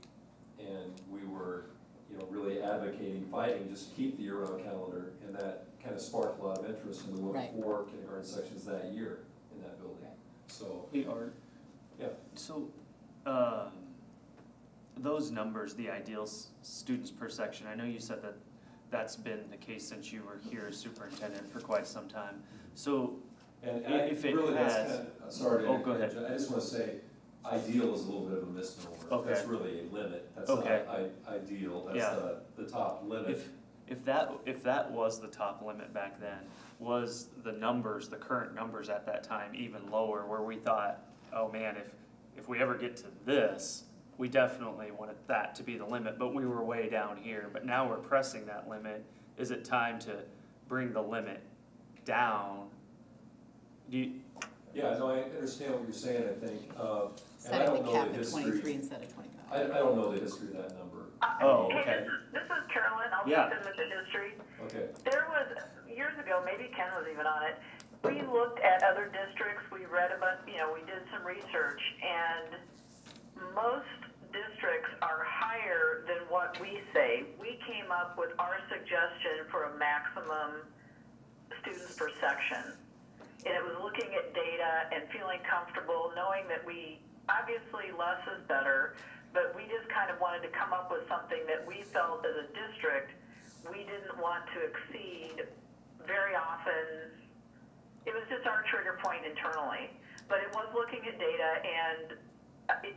And we were, you know, really advocating, fighting, just to keep the year-round calendar, and that kind of sparked a lot of interest, and we went Right. four kindergarten sections that year in that building. So, Hey, Art. Yeah. So, um, those numbers, the ideal s- students per section, I know you said that that's been the case since you were here as superintendent for quite some time. So, and, and I, If it really, that's has- kind of, uh, sorry to Oh, go interrupt, I just wanna say, ideal is a little bit of a misnomer. That's really a limit, that's not I, ideal, that's Yeah. the, the top limit. if, if that, if that was the top limit back then, was the numbers, the current numbers at that time even lower, where we thought, oh man, if, if we ever get to this, we definitely wanted that to be the limit, but we were way down here, but now we're pressing that limit. Is it time to bring the limit down? Do you, Yeah, no, I understand what you're saying, I think, uh, and I don't the know cap the history, twenty-three instead of twenty-five. I, I don't know the history of that number, Oh, Hey, okay. this is, this is Carolyn, I'll Yeah. jump in with the history. okay. There was, years ago, maybe Ken was even on it, we looked at other districts, we read about, you know, we did some research, and most districts are higher than what we say. We came up with our suggestion for a maximum students per section. And it was looking at data and feeling comfortable, knowing that we, obviously less is better, but we just kind of wanted to come up with something that we felt as a district, we didn't want to exceed very often. It was just our trigger point internally, but it was looking at data and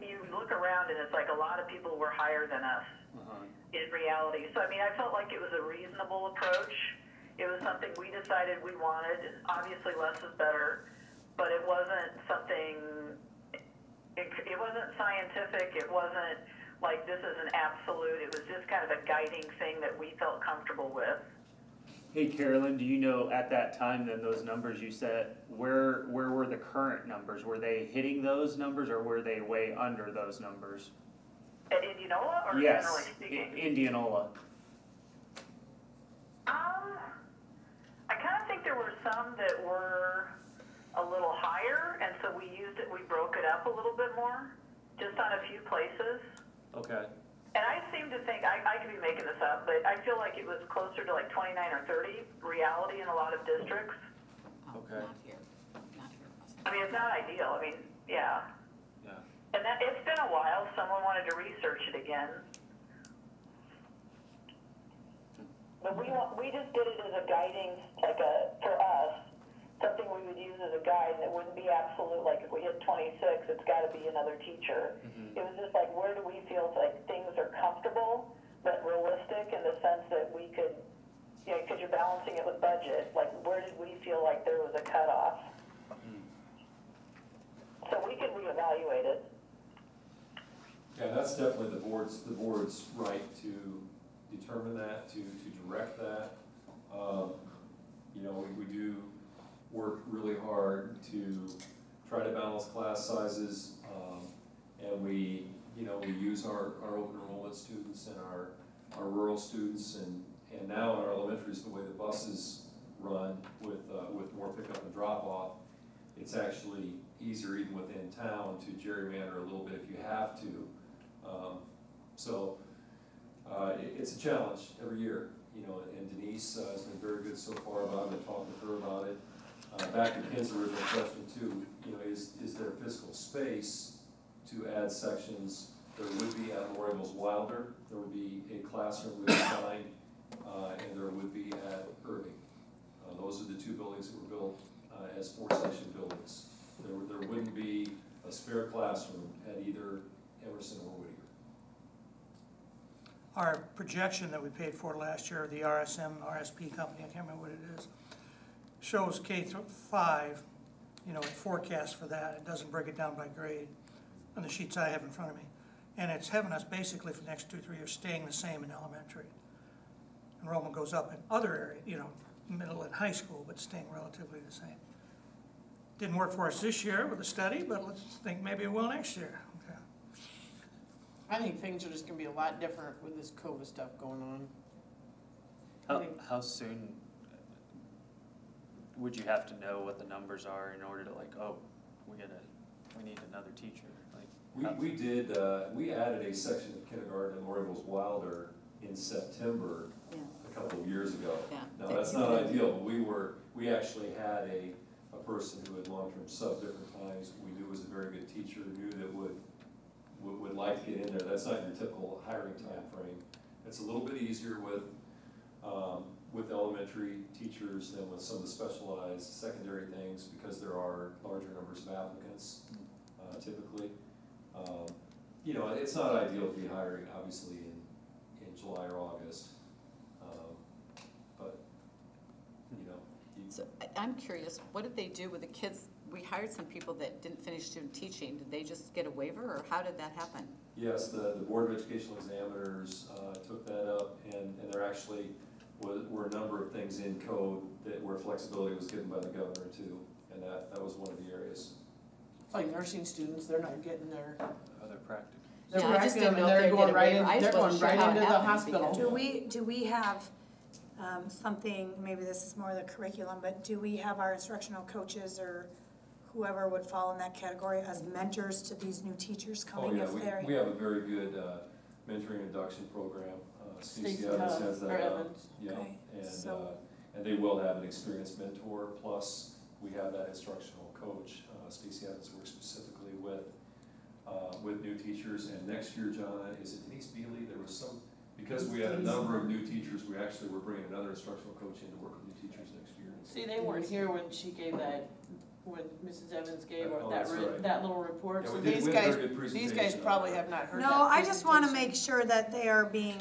you look around and it's like a lot of people were higher than us uh-huh. in reality. So I mean, I felt like it was a reasonable approach. It was something we decided we wanted, obviously less is better, but it wasn't something, it, it wasn't scientific, it wasn't like this is an absolute, it was just kind of a guiding thing that we felt comfortable with. Hey Carolyn, do you know at that time then those numbers you said, where, where were the current numbers? Were they hitting those numbers or were they way under those numbers? At Indianola or Yes, generally I-? Indianola. Um, I kind of think there were some that were a little higher, and so we used it, we broke it up a little bit more, just on a few places. Okay. And I seem to think, I, I could be making this up, but I feel like it was closer to like twenty-nine or thirty reality in a lot of districts. Oh, Okay. Not here, not here. I mean, it's not ideal, I mean, yeah. Yeah. And that, it's been a while, someone wanted to research it again. But we want, we just did it as a guiding, like a, for us, something we would use as a guide, and it wouldn't be absolute, like if we hit twenty-six, it's gotta be another teacher. Mhm. It was just like, where do we feel like things are comfortable, but realistic in the sense that we could, you know, cause you're balancing it with budget, like where did we feel like there was a cutoff? So we could reevaluate it. Yeah, that's definitely the board's, the board's right to determine that, to, to direct that. Um, You know, we, we do work really hard to try to balance class sizes. um, And we, you know, we use our, our open enrollment students and our, our rural students and, and now in our elementaries, the way the buses run with, uh, with more pickup and drop off, it's actually easier even within town to gerrymander a little bit if you have to. Um, So, uh, it, it's a challenge every year, you know, and Denise uh, has been very good so far about it, talking with her about it. Uh, back to Ken's original question too, you know, is, is there physical space to add sections? There would be at Memorial Mills Wilder, there would be a classroom we designed, uh, and there would be at Irving. Uh, those are the two buildings that were built, uh, as four-section buildings. There, there wouldn't be a spare classroom at either Emerson or Whittier. Our projection that we paid for last year, the RSM, RSP company, I can't remember what it is, shows K through five, you know, it forecasts for that, it doesn't break it down by grade on the sheets I have in front of me. And it's having us basically for the next two, three years staying the same in elementary. Enrollment goes up in other areas, you know, middle and high school, but staying relatively the same. Didn't work for us this year with the study, but let's think maybe it will next year. Okay. I think things are just gonna be a lot different with this COVID stuff going on. How, how soon would you have to know what the numbers are in order to like, oh, we gotta, we need another teacher? Like, We, we did, uh, we added a section of kindergarten in Memorial Wilder in September Yeah. a couple of years ago. Yeah. Now, that's not ideal, but we were, we actually had a, a person who had long-term sub different times, we knew was a very good teacher, knew that would, would, would like to get in there, that's not your typical hiring timeframe. It's a little bit easier with, um, with elementary teachers than with some of the specialized secondary things, because there are larger numbers of applicants, uh, typically. Um, You know, it's not ideal to be hiring, obviously, in, in July or August, um, but, you know, you- So I'm curious, what did they do with the kids? We hired some people that didn't finish student teaching. Did they just get a waiver or how did that happen? Yes, the, the Board of Educational Examiners, uh, took that up, and, and they're actually was, were a number of things in code that, where flexibility was given by the governor too, and that, that was one of the areas. Like nursing students, they're not getting their, other practice? they're Yeah, I just practicing didn't and know if they're they'd going get right waiver. in, I they're just going wasn't sure right how it into the happened hospital. Do we, do we have, um, something, maybe this is more the curriculum, but do we have our instructional coaches or whoever would fall in that category as mentors to these new teachers Oh, coming yeah, if we, they're? we have a very good, uh, mentoring induction program, uh, Stacy Stacy Evans Huff, has or that up. Evans. Yeah, Okay, and, so- uh, and they will have an experienced mentor, plus we have that instructional coach. Uh, Stacy Evans works specifically with, uh, with new teachers, and next year, Jonna, is it Denise Beely? There was some, because we had a number of new teachers, we actually were bringing another instructional coach in to work with new teachers next year. See, they weren't here when she gave that, when Mrs. Evans gave Oh, that, that's re- right. that little report, Yeah, so we did- these we had a guys, very good these guys presentation on probably that. have not heard that No, I just wanna presentation. make sure that they are being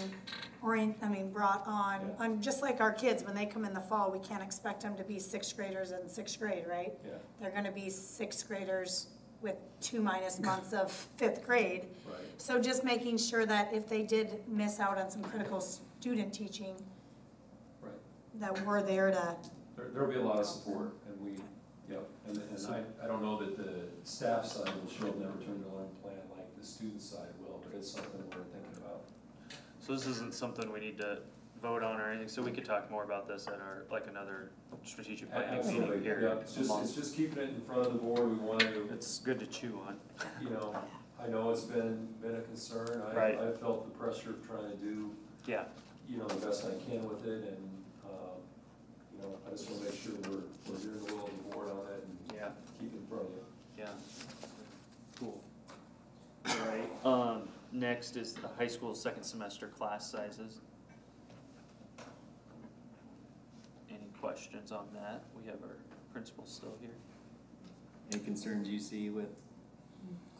orient, I mean, brought on, Yeah. on, just like our kids, when they come in the fall, we can't expect them to be sixth graders in sixth grade, right? Yeah, They're gonna be sixth graders with two minus months of fifth grade. right. So just making sure that if they did miss out on some critical student teaching, Right. that we're there to, There, there'll be a lot of support, and we, yep, and, and I, I don't know that the staff side will show their return to learn plan like the student side will, but it's something we're thinking about. So this isn't something we need to vote on or anything, so we could talk more about this at our, like another strategic planning meeting Absolutely, here. yeah, in it's just, it's just keeping it in front of the board, we want to, It's good to chew on. you know, I know it's been, been a concern, I, Right. I felt the pressure of trying to do, Yeah, you know, the best I can with it, and, um, you know, I just wanna make sure we're, we're doing the will of the board on it and yeah, keep it in front of you. yeah. Cool. Alright, um, next is the high school second semester class sizes. Any questions on that? We have our principal still here. Any concerns you see with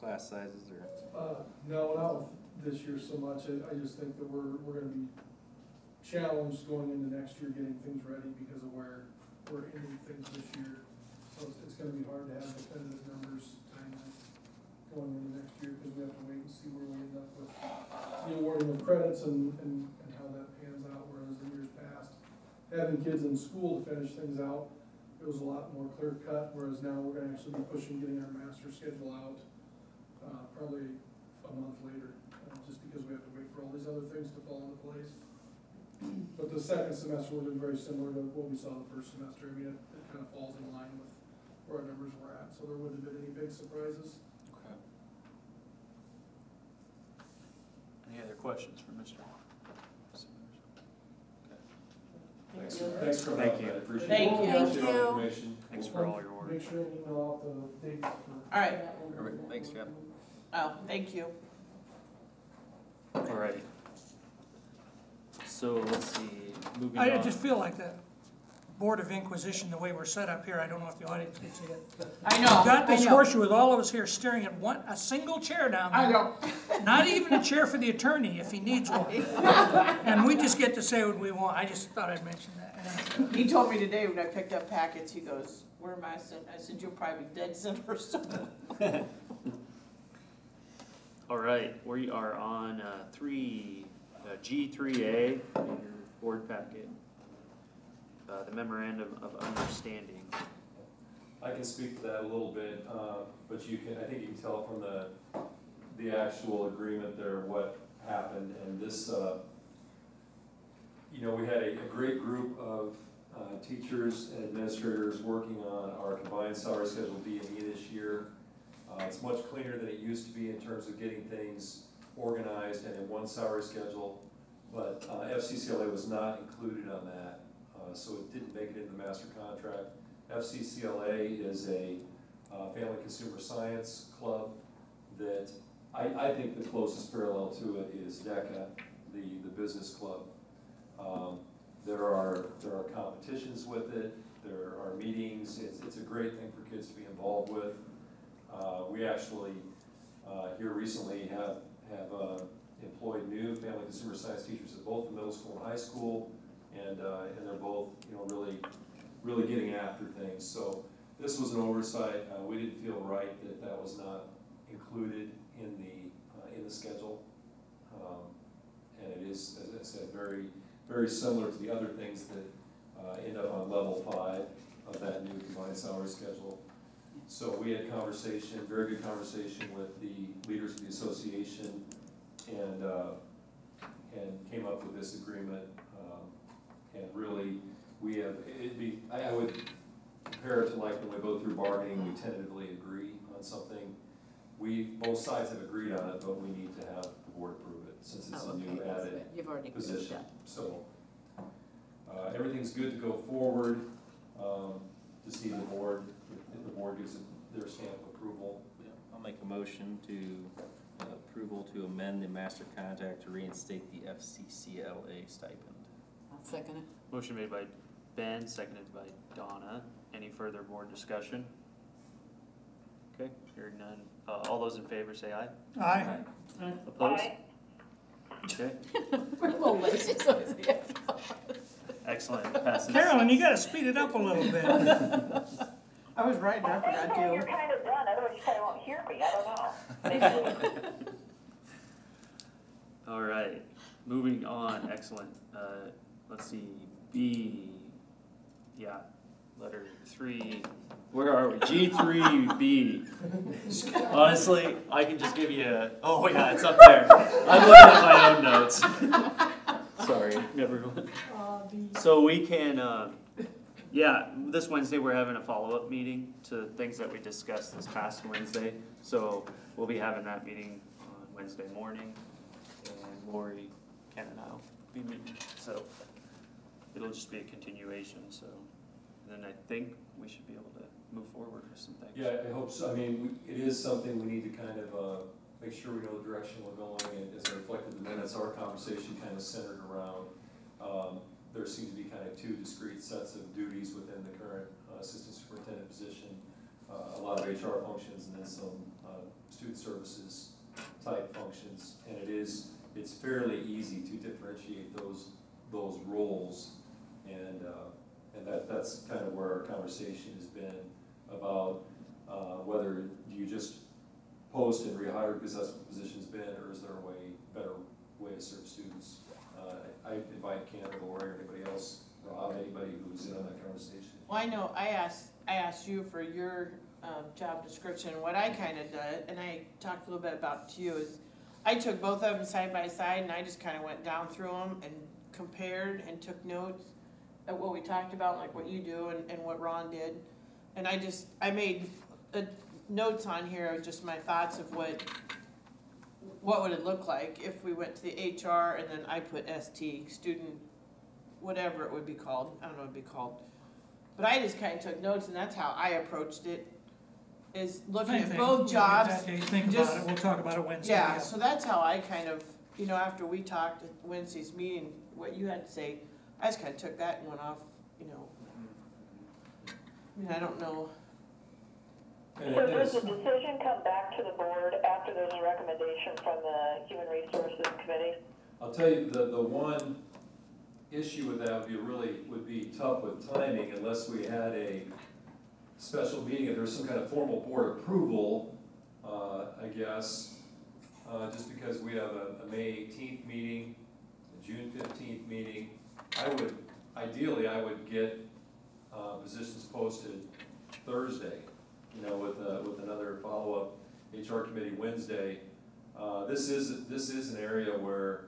class sizes or? Uh, no, not with this year so much, I, I just think that we're, we're gonna be challenged going into next year, getting things ready because of where we're ending things this year. So it's, it's gonna be hard to have definitive numbers timely going into next year, because we have to wait and see where we end up with the awarding of credits and, and, and how that pans out, whereas the years past, having kids in school to finish things out, it was a lot more clear cut, whereas now we're gonna actually be pushing getting our master schedule out, uh, probably a month later, uh, just because we have to wait for all these other things to fall into place. But the second semester would have been very similar to what we saw the first semester, I mean, it, it kind of falls in line with where our numbers were at, so there wouldn't have been any big surprises. Any other questions for Mr. Thanks, thanks for Thank that, you. I appreciate it. Thank you. Appreciate Thank all the you. information. Thanks for all your work. Make sure and email out the dates for. All right, Perfect. Thanks, Jeff. oh, thank you. Alrighty. So let's see, moving I just feel like the Board of Inquisition, the way we're set up here, I don't know if the audience can see it. I know, We've got this I know. horseshoe with all of us here staring at one, a single chair down there. I know. Not even a chair for the attorney if he needs one. And we just get to say what we want. I just thought I'd mention that. He told me today when I picked up packets, he goes, where am I sent? I said, you'll probably be dead center or something. Alright, we are on, uh, three, uh, G three A, in your board packet. Uh, the memorandum of understanding. I can speak to that a little bit, uh, but you can, I think you can tell from the, the actual agreement there what happened, and this, uh, you know, we had a, a great group of, uh, teachers and administrators working on our combined salary schedule B and E this year. Uh, it's much cleaner than it used to be in terms of getting things organized and in one salary schedule, but, uh, FCCLA was not included on that, uh, so it didn't make it into the master contract. FCCLA is a uh, family consumer science club that, I, I think the closest parallel to it is DECA, the, the business club. Um, There are, there are competitions with it, there are meetings, it's, it's a great thing for kids to be involved with. Uh, We actually, uh, here recently have, have uh, employed new family consumer science teachers at both the middle school and high school, and, uh, and they're both, you know, really really getting after things. So this was an oversight. Uh, we didn't feel right that that was not included in the, uh, in the schedule. Um, And it is, as I said, very, very similar to the other things that, uh, end up on level five of that new combined salary schedule. So we had conversation, very good conversation with the leaders of the association and, uh, and came up with this agreement. And really, we have, it'd be, I, I would compare it to like when we go through bargaining, we tentatively agree on something. We, both sides have agreed on it, but we need to have the board approve it, since it's Oh, a okay, new that's added good. You've already approved position. that. So, uh, everything's good to go forward, um, just need the board, if- if the board gives it their stamp of approval. I'll make a motion to uh, approval to amend the master contract to reinstate the FCCLA stipend. I'll second it. Motion made by Ben, seconded by Donna. Any further board discussion? Okay, hearing none. Uh, all those in favor say aye. Aye. Opposed? Okay, We're a little lazy, so it's the excellent, passes. Carolyn, you gotta speed it up a little bit. I was writing, I I think forgot now you're to. kind of done, otherwise you probably won't hear me, I don't know. Maybe- All right, moving on, excellent. Uh, let's see, B, yeah, letter three, where are we? G three B. Honestly, I can just give you a, oh yeah, it's up there. I'm looking at my own notes. Sorry, everyone. So we can, uh, yeah, this Wednesday, we're having a follow-up meeting to things that we discussed this past Wednesday. So we'll be having that meeting on Wednesday morning, and Lori, Ken and I'll be meeting, so it'll just be a continuation, so. Then I think we should be able to move forward with some things. Yeah, I hope so. I mean, it is something we need to kind of, uh, make sure we know the direction we're going, and as I reflected in the minutes, our conversation kind of centered around, um, there seem to be kind of two discrete sets of duties within the current uh, assistant superintendent position. Uh, a lot of HR functions and then some, uh, student services type functions. And it is, it's fairly easy to differentiate those, those roles. And, uh, and that, that's kind of where our conversation has been about, uh, whether you just post and rehire because that's what the position's been, or is there a way, better way to serve students? Uh, I invite Ken or or anybody else, Rob, anybody who's in on that conversation. Well, I know, I asked, I asked you for your, um, job description, what I kinda did, and I talked a little bit about to you, is I took both of them side by side, and I just kinda went down through them and compared and took notes at what we talked about, like what you do and, and what Ron did. And I just, I made, uh, notes on here of just my thoughts of what, what would it look like if we went to the HR and then I put ST, student, whatever it would be called, I don't know what it'd be called. But I just kinda took notes and that's how I approached it, is looking Same at thing. both We'll jobs. that day, Think just- about it, we'll talk about it Wednesday. Yeah, so that's how I kind of, you know, after we talked at Wednesday's meeting, what you had to say, I just kinda took that and went off, you know. I mean, I don't know, And So it does is, the decision come back to the board after there's a recommendation from the Human Resources Committee? I'll tell you, the, the one issue with that would be really, would be tough with timing unless we had a special meeting, if there was some kind of formal board approval, uh, I guess, uh, just because we have a, a May eighteenth meeting, a June fifteenth meeting. I would, ideally, I would get, uh, positions posted Thursday, you know, with, uh, with another follow-up HR committee Wednesday. Uh, this is, this is an area where,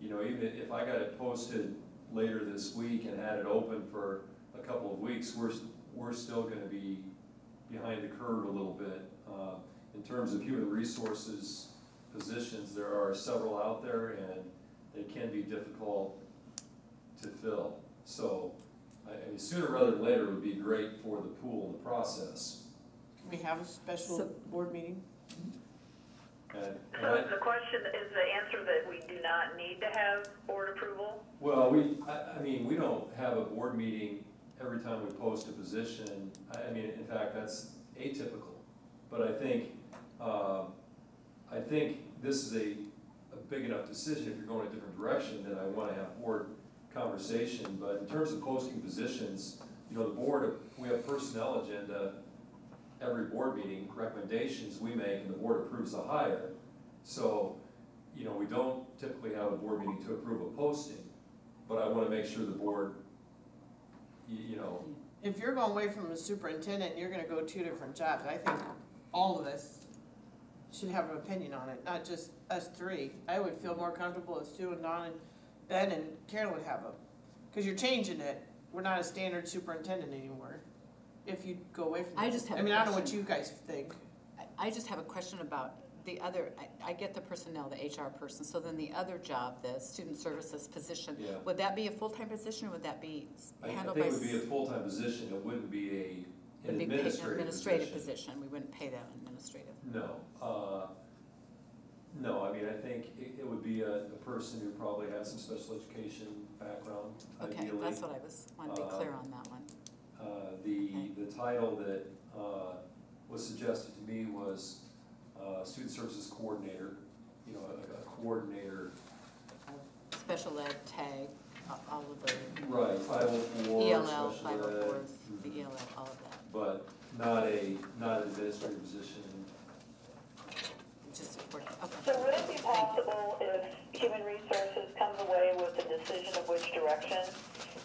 you know, even if I got it posted later this week and had it open for a couple of weeks, we're, we're still gonna be behind the curve a little bit. Uh, In terms of human resources positions, there are several out there and they can be difficult to fill. So, I, I mean, sooner rather than later would be great for the pool and the process. can we have a special So- board meeting? And, and So I, is the question, is the answer that we do not need to have board approval? Well, we, I, I mean, we don't have a board meeting every time we post a position. I, I mean, in fact, that's atypical. But I think, um, I think this is a, a big enough decision, if you're going a different direction, that I wanna have board conversation. But in terms of posting positions, you know, the board, we have personnel agenda, every board meeting, recommendations we make, and the board approves the hire. So, you know, we don't typically have a board meeting to approve a posting, but I wanna make sure the board, you, you know, If you're going away from a superintendent, you're gonna go two different jobs, I think all of us should have an opinion on it, not just us three. I would feel more comfortable if Sue and Don and Ben and Karen would have them, cause you're changing it, we're not a standard superintendent anymore. If you go away from that. I just have a I mean, I don't know what question. you guys think. I- I just have a question about the other, I, I get the personnel, the HR person, so then the other job, the student services position, yeah. would that be a full-time position, or would that be I, I handled think by? it would be a s- full-time position, it wouldn't be a, would an be paid- administrative Administrative position. position, we wouldn't pay that administrative. No, uh, no, I mean, I think it, it would be a, a person who probably has some special education background, ideally. Okay, that's what I was, wanted to be Uh, clear on that one. Uh, the, Okay. the title that, uh, was suggested to me was, uh, Student Services Coordinator, you know, a, a coordinator special ed tag, a- all of the Right, five oh four, ELL, special ed, fours, the ELL, all of that, but not a, not an administrative position. Just support, okay. So would it be possible if Human Resources comes away with a decision of which direction,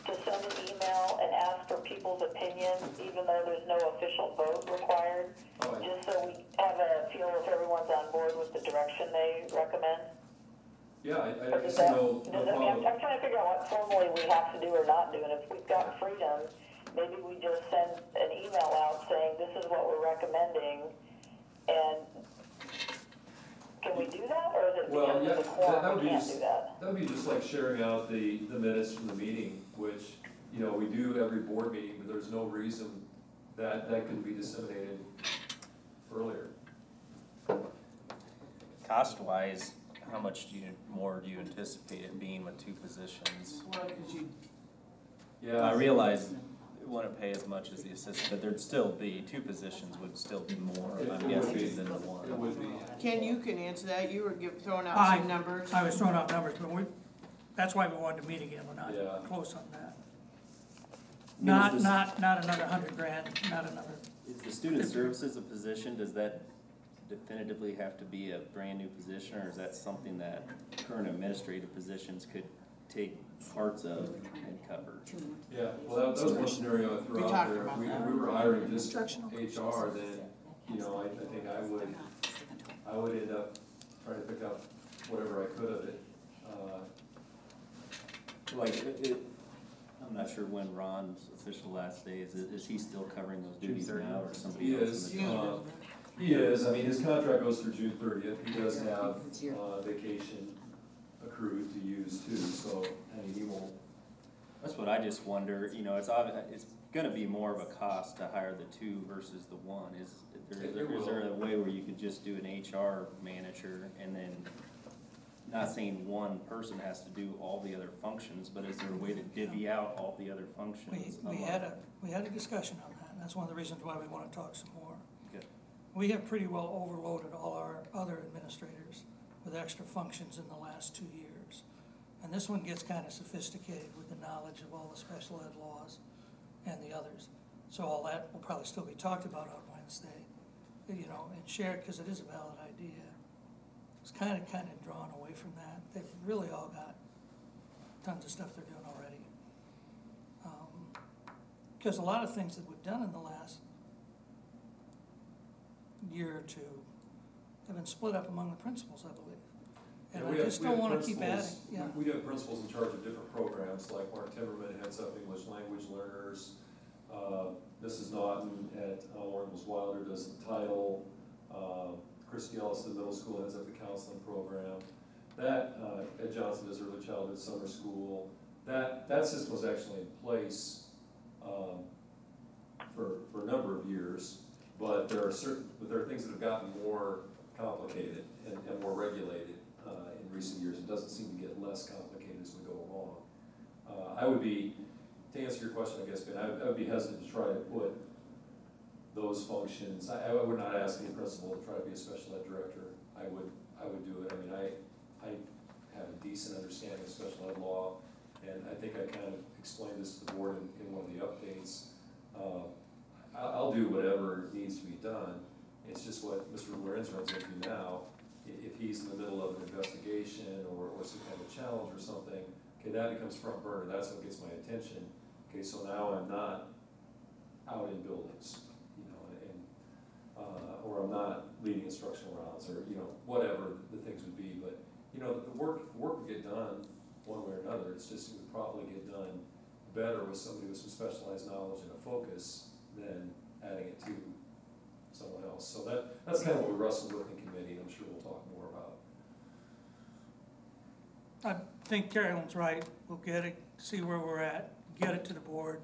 to send an email and ask for people's opinions, even though there's no official vote required? Oh, I- Just so we have a feel if everyone's on board with the direction they recommend? Yeah, I, I does see no, no I mean, I'm. I'm trying to figure out what formally we have to do or not do, and if we've got freedom, maybe we just send an email out saying, this is what we're recommending, and can we do that, or is it Well, because yeah, of the that- that quorum, would we be can't just- do that? That would be just like sharing out the, the minutes from the meeting, which, you know, we do every board meeting, but there's no reason that, that could be disseminated earlier. Cost-wise, how much do you, more do you anticipate it being with two positions? Well, cause you, Yeah. I realize it wouldn't pay as much as the assistant, but there'd still be, two positions would still be more, I'm guessing, than the It one. would be. Ken, you can answer that, you were give- throwing out I- some numbers. I was throwing out numbers, but we, that's why we wanted to meet again, we're not close on that. Not, is this- not, not another hundred grand, not another, Is the student services a position, does that definitively have to be a brand-new position, or is that something that current administrative positions could take parts of and cover? Yeah, well, that, that was one scenario I We threw out talked there. If about we, if that. we were hiring just HR, then, you know, I, I think I would, I would end up trying to pick up whatever I could of it. Uh, Like, it, it- I'm not sure when Ron's official last day is, is he still covering those June duties 30th. now, or somebody He else? is, in the- uh, He is, I mean, his contract goes through June thirtieth, he does have, uh, vacation accrued to use too, so, I mean, he won't, That's what I just wonder, you know, it's obvi- it's gonna be more of a cost to hire the two versus the one, is, there- It- it is there a way where you could just do an HR manager and then, not saying one person has to do all the other functions, but is there a way to divvy out all the other we, functions? we among- had a, we had a discussion on that, and that's one of the reasons why we wanna talk some more. Good. We have pretty well overloaded all our other administrators with extra functions in the last two years. And this one gets kinda sophisticated with the knowledge of all the special ed laws and the others. So all that will probably still be talked about on Wednesday, you know, and shared, cause it is a valid idea. It's kinda, kinda drawn away from that. They've really all got tons of stuff they're doing already. Um, Cause a lot of things that we've done in the last year or two have been split up among the principals, I believe. And Yeah, I have- just we don't have wanna keep adding, principals- yeah. We we have principals in charge of different programs, like Mark Timmerman heads up English language learners. Uh, Mrs. Naughton at uh, Oracle's Wilder does the title. Uh, Christy Ellis middle school heads up the counseling program. That, uh, Ed Johnson does early childhood summer school. That, that system was actually in place, um, for, for a number of years. But there are certain, but there are things that have gotten more complicated and, and more regulated, uh, in recent years. It doesn't seem to get less complicated as we go along. Uh, I would be, to answer your question, I guess, Ben, I would, I would be hesitant to try to put those functions, I, I would not ask any principal to try to be a special ed director. I would, I would do it, I mean, I, I have a decent understanding of special ed law, and I think I kind of explained this to the board in, in one of the updates. Uh, I'll do whatever needs to be done, it's just what Mr. Lorenz runs into now. If he's in the middle of an investigation or, or some kind of challenge or something, okay, that becomes front burner, that's what gets my attention. Okay, so now I'm not out in buildings, you know, and, uh, or I'm not leading instructional rounds, or, you know, whatever the things would be, but, you know, the work, work would get done one way or another, it's just it would probably get done better with somebody with some specialized knowledge and a focus than adding it to someone else. So that, that's kind of what we wrestled with in committee, and I'm sure we'll talk more about. I think Carolyn's right, we'll get it, see where we're at, get it to the board,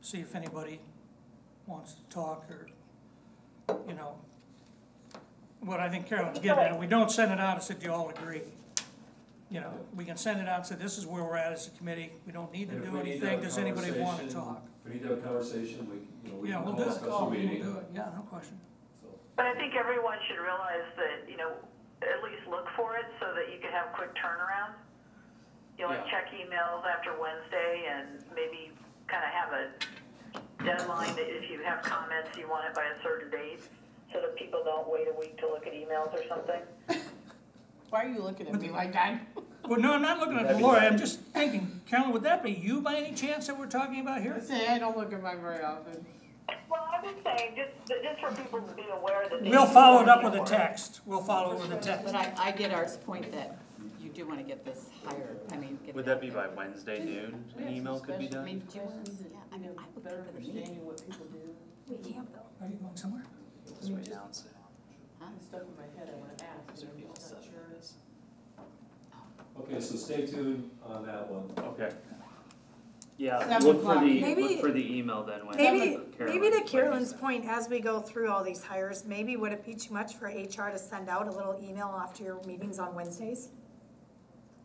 see if anybody wants to talk or, you know. What I think Carolyn's getting at, we don't send it out and say, do you all agree? You know, we can send it out and say, this is where we're at as a committee, we don't need to And if do we need to anything, a does anybody wanna conversation- talk? If we need to have a conversation, we, you know, we Yeah, can we'll call do a it, special we'll meeting. do it, yeah, no question. So, But I think everyone should realize that, you know, at least look for it so that you can have quick turnaround. you know, like Yeah. check emails after Wednesday and maybe kind of have a deadline that if you have comments, you want it by a certain date, so that people don't wait a week to look at emails or something. Why are you looking at me like that? Well, no, I'm not looking at That'd be Lori. I'm just thinking, Carolyn, would that be you by any chance that we're talking about I here? say, I don't look at mine very often. Well, I'm just saying, just, just for people to be aware that. they- We'll follow it up with a text, we'll follow it with a text. But I, I get Art's point that you do wanna get this higher, I mean, get it Would that out be there. by Wednesday noon, We an email could be special I mean, done? do you want, Questions yeah, I mean, I have would better go to the meeting. understanding what people do. We can't though. Are you going somewhere? Just we announce it. And stuff in my head I wanna ask, and I'm just set not sure. for this. Okay, so stay tuned on that one. Okay. Yeah, Seven look for o'clock. the, Maybe- look for the email then when. Maybe, Carolyn maybe to explains Carolyn's that. point, as we go through all these hires, maybe would it be too much for HR to send out a little email after your meetings on Wednesdays?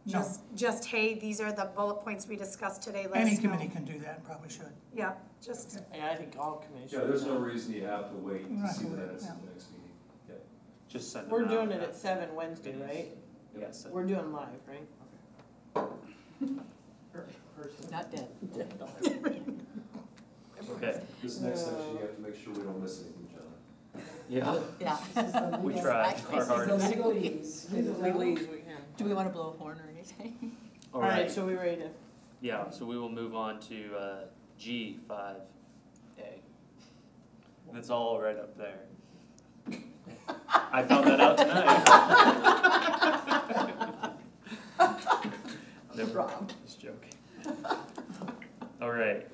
No, Just, just, hey, these are the bullet points we discussed today, let any us know. committee can do that, and probably should. Yeah, just, Yeah, I think all commissioners. Yeah, there's no reason you have to wait to Right, see the right, minutes yeah. at the next meeting. Yeah. Just send them We're out, doing it at seven Wednesday, right? Yes. We're doing live, right? Per- person. Not dead. Okay, This next section, you have to make sure we don't miss anything, John. yeah, Yeah. This is the we legal- tried our I- This is the hardest. legalese. Legalese we can. Do we wanna blow a horn or anything? All Alright, right, so we ready to, yeah, so we will move on to, uh, G five A. That's all right up there. I found that out tonight. Never, Rob. just joking. All right,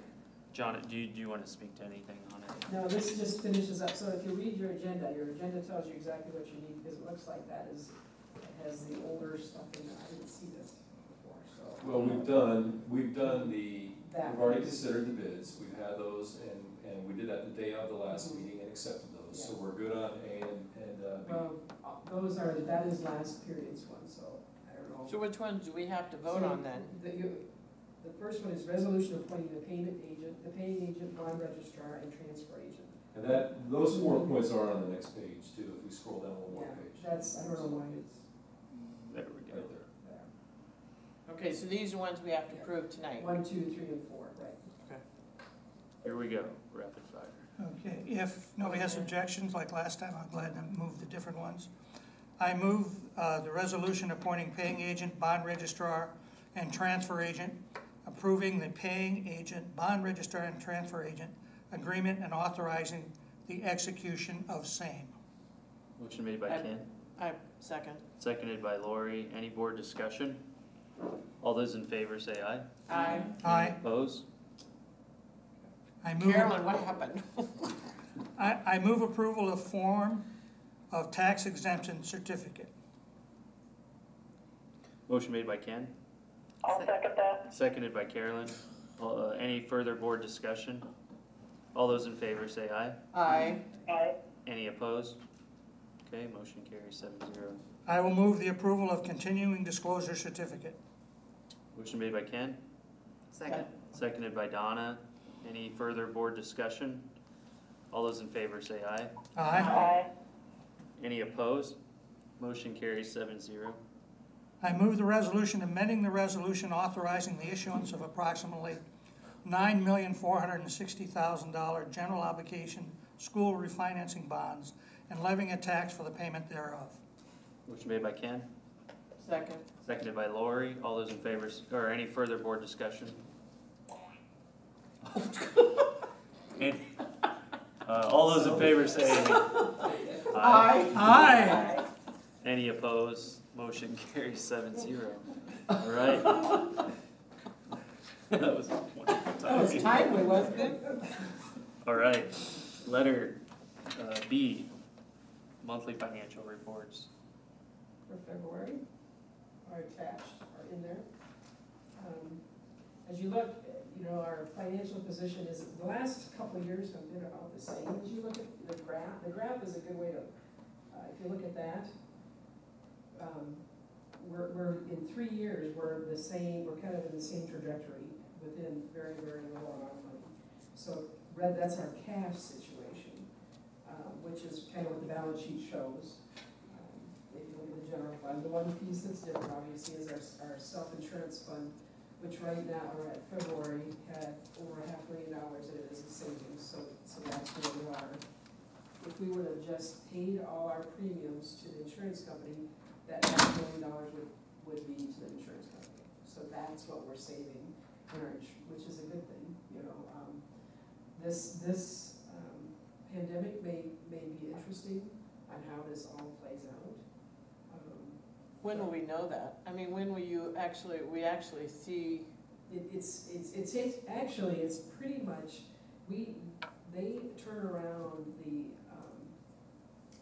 John, do you, do you wanna speak to anything on it? No, this just finishes up, so if you read your agenda, your agenda tells you exactly what you need, because it looks like that is, has the older stuff in there, I didn't see this before, so. Well, we've done, we've done the, That we've already is- considered the bids, we've had those, and, and we did that the day of the last meeting and accepted those, so we're good on A and, and, uh, B. Well, uh, those are, that is last period's one, so I don't know. so which ones do we have to vote So, on then? The, you, the first one is resolution appointing the payment agent, the paying agent, bond registrar, and transfer agent. And that, those four points are on the next page too, if we scroll down one more Yeah, page. that's, I don't know why it's There we go. Right there. there. Okay, so these are ones we have to prove tonight. One, two, three, and four, right. Okay. Here we go, rapid fire. Okay, if nobody has objections, like last time, I'm glad to move the different ones. I move uh, the resolution appointing paying agent, bond registrar, and transfer agent, approving the paying agent, bond registrar, and transfer agent agreement and authorizing the execution of same. Motion made by I- Ken, I, second. seconded by Lori. Any board discussion? All those in favor say aye. Aye. Aye. Opposed? I move, Carolyn, what happened? I, I move approval of form of tax exemption certificate. Motion made by Ken, I'll second that. seconded by Carolyn. Uh, any further board discussion? All those in favor say aye. Aye. Aye. Any opposed? Okay, motion carries seven zero. I will move the approval of continuing disclosure certificate. Motion made by Ken, Second. seconded by Donna. Any further board discussion? All those in favor say aye. Aye. Aye. Any opposed? Motion carries seven zero. I move the resolution amending the resolution authorizing the issuance of approximately nine million four hundred and sixty thousand dollar general obligation school refinancing bonds and levying a tax for the payment thereof. Motion made by Ken, Second. seconded by Lori. All those in favor, s- or any further board discussion? Any- Uh, all those in favor say aye. Aye. Any opposed? Motion carries seven zero. All right. That was a wonderful That was time. timely, wasn't it? All right, letter uh, B, monthly financial reports. for February are attached, are in there. Um, As you look, you know, our financial position is, the last couple of years have been about the same. As you look at the graph, the graph is a good way to, uh, if you look at that, um, we're, we're, in three years, we're the same, we're kind of in the same trajectory within very, very little amount of money. So, red, that's our cash situation, uh, which is kind of what the balance sheet shows. Um, If you look at the general fund. The one piece that's different obviously is our, our self-insurance fund, which right now, or at February, had over a half million dollars in it as a savings, so, so that's where we are. If we would have just paid all our premiums to the insurance company, that half million dollars would, would be to the insurance company. So that's what we're saving which is a good thing, you know, um, this, this, um, pandemic may, may be interesting on how this all plays out. When will we know that? I mean, when will you actually, we actually see, It, it's, it's, it takes, actually, it's pretty much, we, they turn around the, um,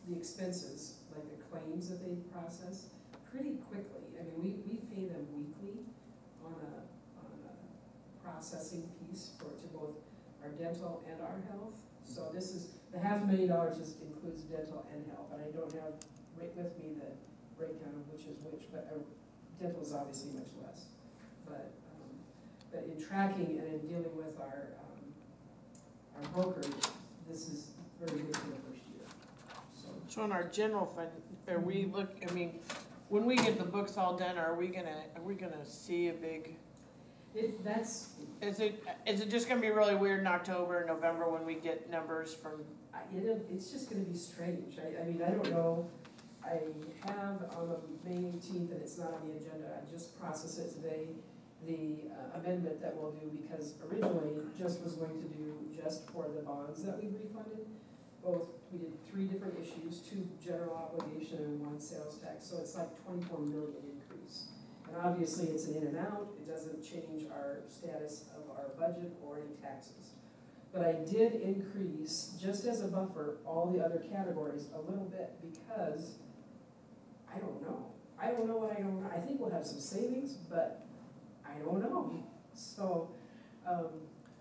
the expenses, like the claims that they process, pretty quickly. I mean, we, we pay them weekly on a, on a processing piece for, to both our dental and our health. So this is, the half a million dollars just includes dental and health, and I don't have right with me the breakdown of which is which, but uh, dental is obviously much less. But, um, but in tracking and in dealing with our, um, our brokers, this is very good for the first year, so. so in our general fund, are we look, I mean, when we get the books all done, are we gonna, are we gonna see a big, If that's, is it, is it just gonna be really weird in October, and November when we get numbers from, I, it, it's just gonna be strange, I, I mean, I don't know, I have on the May eighteenth, and it's not on the agenda, I just processed it today, the uh, amendment that we'll do, because originally, just was going to do just for the bonds that we refunded. Both, we did three different issues, two general obligation and one sales tax, so it's like twenty-four million increase. And obviously, it's an in and out, it doesn't change our status of our budget or any taxes. But I did increase, just as a buffer, all the other categories a little bit because I don't know. I don't know what I don't know. I think we'll have some savings, but I don't know. So, um,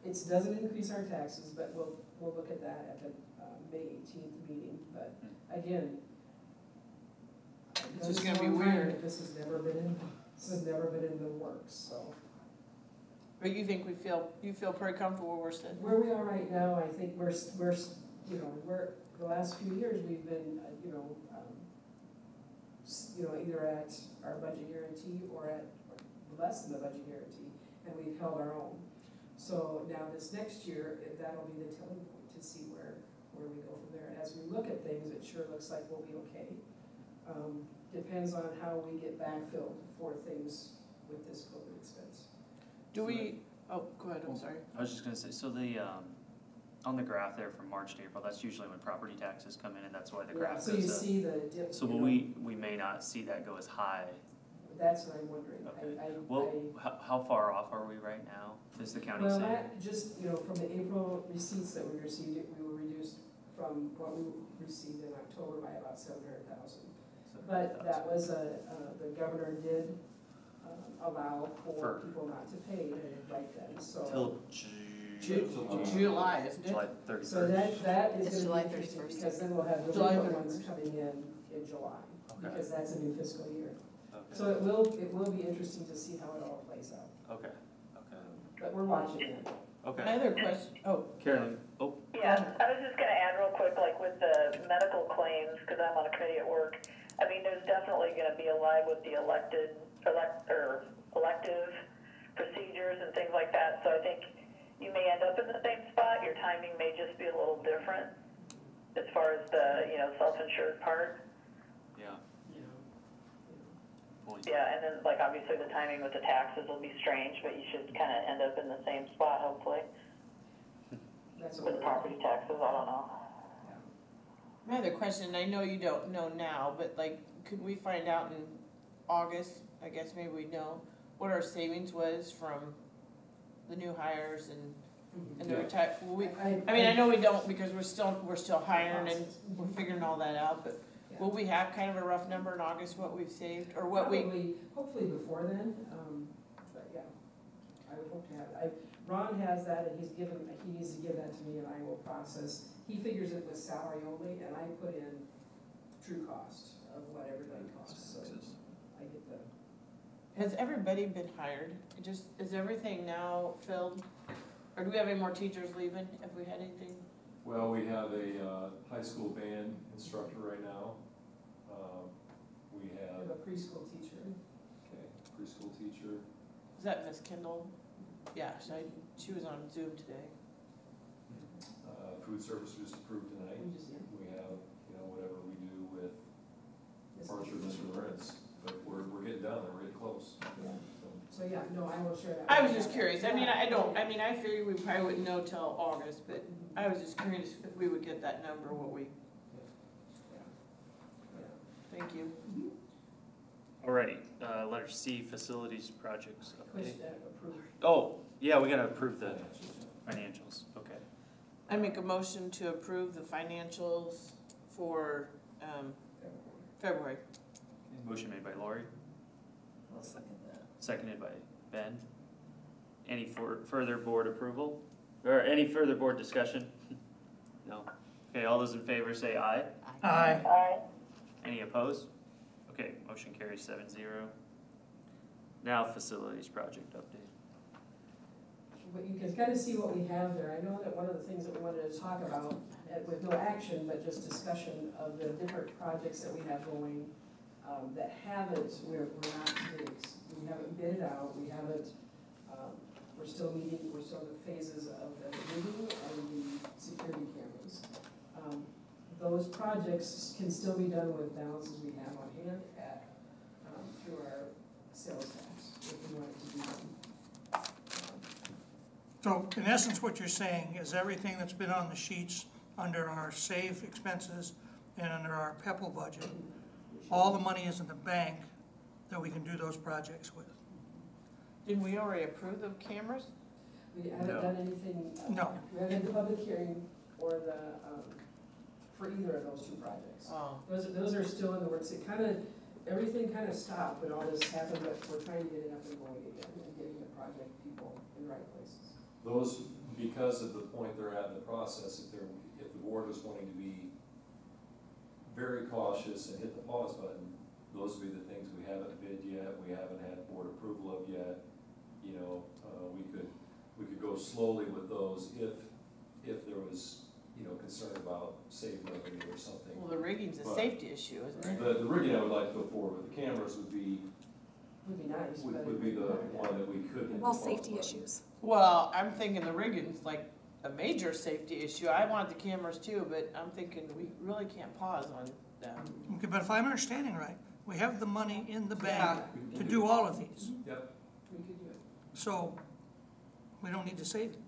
it doesn't increase our taxes, but we'll, we'll look at that at the, uh, May eighteenth meeting, but again. It's just gonna be weird. This has never been in, this has never been in the works, so. but you think we feel, you feel pretty comfortable where we're sitting? Where we are right now, I think we're, we're, you know, we're, the last few years, we've been, uh, you know, um, you know, either at our budget guarantee or at less than the budget guarantee, and we've held our own. So now this next year, that'll be the telling point to see where, where we go from there. And as we look at things, it sure looks like we'll be okay. Um, depends on how we get backfilled for things with this COVID expense. Do we, oh, go ahead, I'm sorry. I was just gonna say, so the, um, on the graph there from March to April, that's usually when property taxes come in and that's why the graph So you see the dip. So you will know, we, we may not see that go as high. That's what I'm wondering. Okay. I, I, Well, I. how, how far off are we right now? Is the county Well, saying? that, just, you know, from the April receipts that we received, it- we were reduced from what we received in October by about seven hundred thousand. But that was a, uh, the governor did, um, allow for For- people not to pay right then, so. Till Ju- Ju- July, isn't it? July thirty-first. So that, that It's is July gonna be interesting, 31st. because then we'll have the July delinquent ones 31st. coming in in July, Okay. because that's a new fiscal year. Okay, So it will, it will be interesting to see how it all plays out, okay, okay, but we're watching it. okay. My other question, oh, Carolyn, oh, Yeah, I was just gonna add real quick, like with the medical claims, cause I'm on a committee at work. I mean, there's definitely gonna be a lag with the elected, elect, or elective procedures and things like that. So I think you may end up in the same spot, your timing may just be a little different as far as the, you know, self-insured part. yeah, Yeah. point. Yeah, and then like obviously the timing with the taxes will be strange, but you should kinda end up in the same spot hopefully That's what with we're. property taxes, I don't know. my other question, I know you don't know now, but like, could we find out in August, I guess maybe we know, what our savings was from the new hires and, and the Yeah. retire, will we, I, I mean, I know we don't because we're still, we're still hiring and we're figuring all that out, but will we have kind of a rough number in August, what we've saved, or what we, Probably, hopefully before then, um, but yeah, I would hope to have, I, Ron has that and he's given, he needs to give that to me and I will process. He figures it with salary only and I put in true cost of what everybody costs, so. I get the, has everybody been hired? Just, is everything now filled? Or do we have any more teachers leaving, if we had anything? Well, we have a, uh, high school band instructor right now. Um, We We have have, a preschool teacher. okay, preschool teacher, Is that Miss Kendall? Yeah, she, she was on Zoom today. uh, food service we just approved tonight. We just, yeah. We have, you know, whatever we do with This- Archer, Mr. Lorenz, but we're, we're getting down there, we're getting close. Yeah. So, So, yeah, no, I will share that. I was just curious, I mean, I don't, I mean, I figured we probably wouldn't know till August, but I was just curious if we would get that number, what we, thank you. All right, uh, letter C, facilities projects Push update. that approved. Oh, yeah, we gotta approve the financials, okay. I make a motion to approve the financials for, um, February. Motion made by Lori, I'll second that. Seconded by Ben. Any for, further board approval, or any further board discussion? No? Okay, all those in favor say aye. Aye. Aye. Any opposed? Okay, motion carries seven zero. Now facilities project update. But you can kind of see what we have there. I know that one of the things that we wanted to talk about, uh, with no action, but just discussion of the different projects that we have going, um, that haven't, we're, we're not, bids. We haven't bid it out, we haven't, um, we're still meeting, we're still in the phases of the meeting and the security cameras. Um, Those projects can still be done with balances we have on hand at, um, through our sales tax, if we wanted to do them. So in essence, what you're saying is everything that's been on the sheets under our SAVE expenses and under our PPEL budget, all the money is in the bank that we can do those projects with. Didn't we already approve the cameras? We haven't No. done anything. uh, No. We haven't had the public hearing or the, um, for either of those two projects. Oh, Those, are- those are still in the works. It kind of, everything kind of stopped when all this happened, but we're trying to get it up and going again and getting the project people in the right places. Those, because of the point they're at in the process, if they're, if the board was wanting to be very cautious and hit the pause button, those would be the things we haven't bid yet, we haven't had board approval of yet. You know, uh, we could, we could go slowly with those if, if there was, you know, concern about SAVE revenue or something. well, the rigging's a But- safety issue, isn't it? The, the rigging I would like to go forward with, the cameras would be, Would be nice, but. would, would be the one that we could hit the Well, pause safety button. issues. Well, I'm thinking the rigging's like a major safety issue. I want the cameras too, but I'm thinking we really can't pause on them. Okay, but if I'm understanding right, we have the money in the bank Yeah, to do do all of these, Yep, we could do it. so we don't need to save it.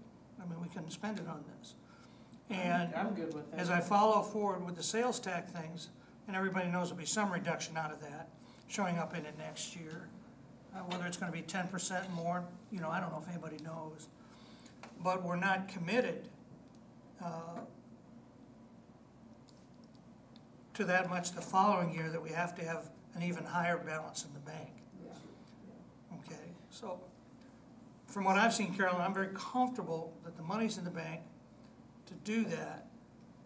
I mean, we can spend it on this. And I'm good with that. as I follow forward with the sales tax things, and everybody knows there'll be some reduction out of that, showing up in it next year. Uh, whether it's gonna be ten percent more, you know, I don't know if anybody knows. But we're not committed, uh, to that much the following year that we have to have an even higher balance in the bank. Okay, so, from what I've seen, Carolyn, I'm very comfortable that the money's in the bank to do that.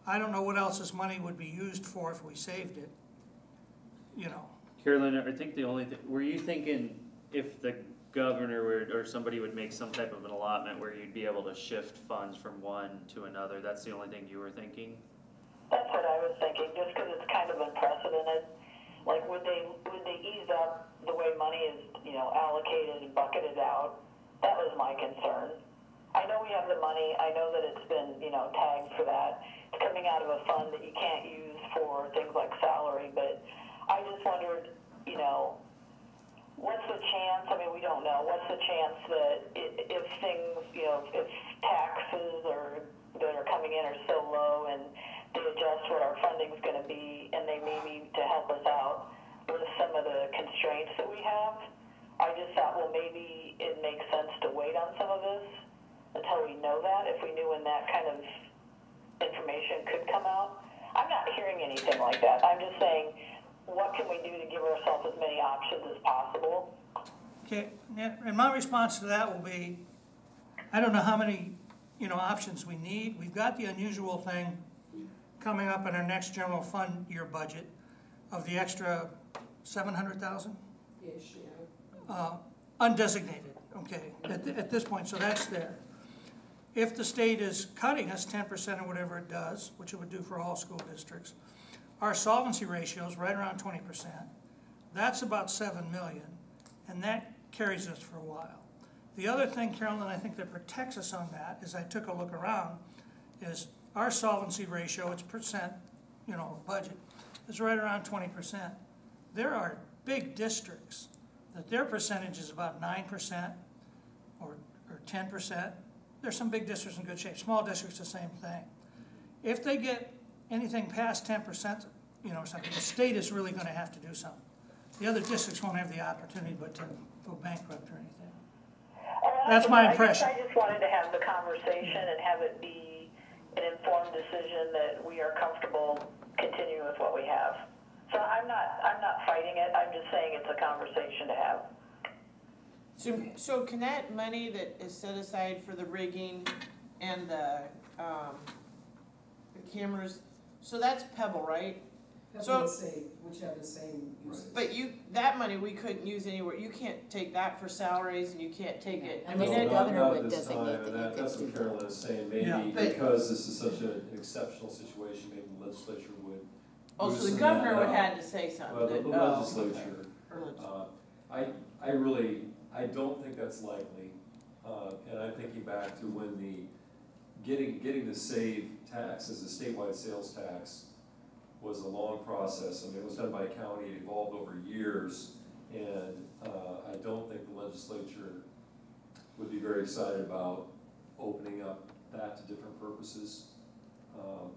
I don't know what else this money would be used for if we saved it, you know. Carolyn, I think the only thing, were you thinking if the governor would, or somebody would make some type of an allotment where you'd be able to shift funds from one to another, that's the only thing you were thinking? That's what I was thinking, just because it's kind of unprecedented. Like, would they, would they ease up the way money is, you know, allocated and bucketed out? That was my concern. I know we have the money, I know that it's been, you know, tagged for that. It's coming out of a fund that you can't use for things like salary, but I just wondered, you know, what's the chance, I mean, we don't know, what's the chance that if things, you know, if taxes or, that are coming in are so low and they adjust what our funding is gonna be and they may need to help us out with some of the constraints that we have. I just thought, well, maybe it makes sense to wait on some of this until we know that, if we knew when that kind of information could come out. I'm not hearing anything like that. I'm just saying, what can we do to give ourselves as many options as possible? Okay, and my response to that will be, I don't know how many, you know, options we need. We've got the unusual thing coming up in our next general fund year budget of the extra seven hundred thousand, Ish, yeah. uh, undesignated, okay, at, th- at this point, so that's there. If the state is cutting us ten percent or whatever it does, which it would do for all school districts, our solvency ratio is right around twenty percent. That's about seven million, and that carries us for a while. The other thing, Carolyn, I think that protects us on that, is I took a look around, is our solvency ratio, it's percent, you know, budget, is right around twenty percent. There are big districts that their percentage is about nine percent or, or ten percent. There's some big districts in good shape, small districts, the same thing. If they get anything past ten percent, you know, something, the state is really gonna have to do something. The other districts won't have the opportunity but to go bankrupt or anything. That's just- my I guess impression. I just wanted to have the conversation and have it be an informed decision that we are comfortable continuing with what we have. So I'm not, I'm not fighting it, I'm just saying it's a conversation to have. So, so can that money that is set aside for the rigging and the, um, the cameras, so that's PPEL, right? That's So- what it's saying, which have the same uses. But you, that money we couldn't use anywhere, you can't take that for salaries and you can't take it, I Unless mean, the it, No, not- governor not would at this time, designate that you that- could That's do what that. Carolyn is saying, Yeah. maybe But- because this is such an exceptional situation, maybe the legislature would. oh, so the loosen governor would up. have to say something. Well, the that- the oh, legislature, or leg- uh, I, I really, I don't think that's likely. Uh, and I'm thinking back to when the, getting, getting the SAVE tax as a statewide sales tax was a long process. I mean, it was done by county, it evolved over years. And, uh, I don't think the legislature would be very excited about opening up that to different purposes. Um,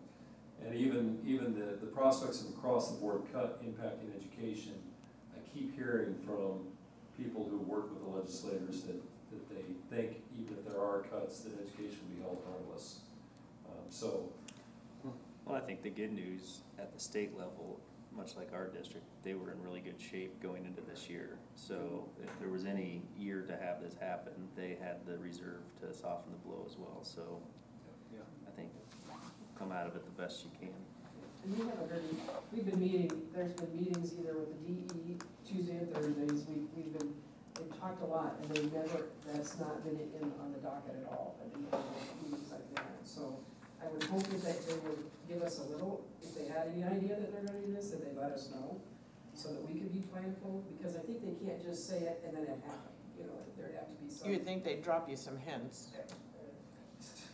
And even, even the, the prospects of across-the-board cut impacting education, I keep hearing from people who work with the legislators that, that they think even if there are cuts, that education will be held harmless. Um, So, Well, I think the good news at the state level, much like our district, they were in really good shape going into this year. So if there was any year to have this happen, they had the reserve to soften the blow as well, so yeah. I think come out of it the best you can. And we haven't really, we've been meeting, there's been meetings either with the DE Tuesday and Thursdays, we, we've been, they've talked a lot, and they never, that's not been in on the docket at all, I mean, meetings like that, so I would hope that they, they would give us a little, if they had any idea that they're gonna do this, that they let us know, so that we could be planful, because I think they can't just say it and then it happen, you know, there'd have to be some. You would think they'd drop you some hints.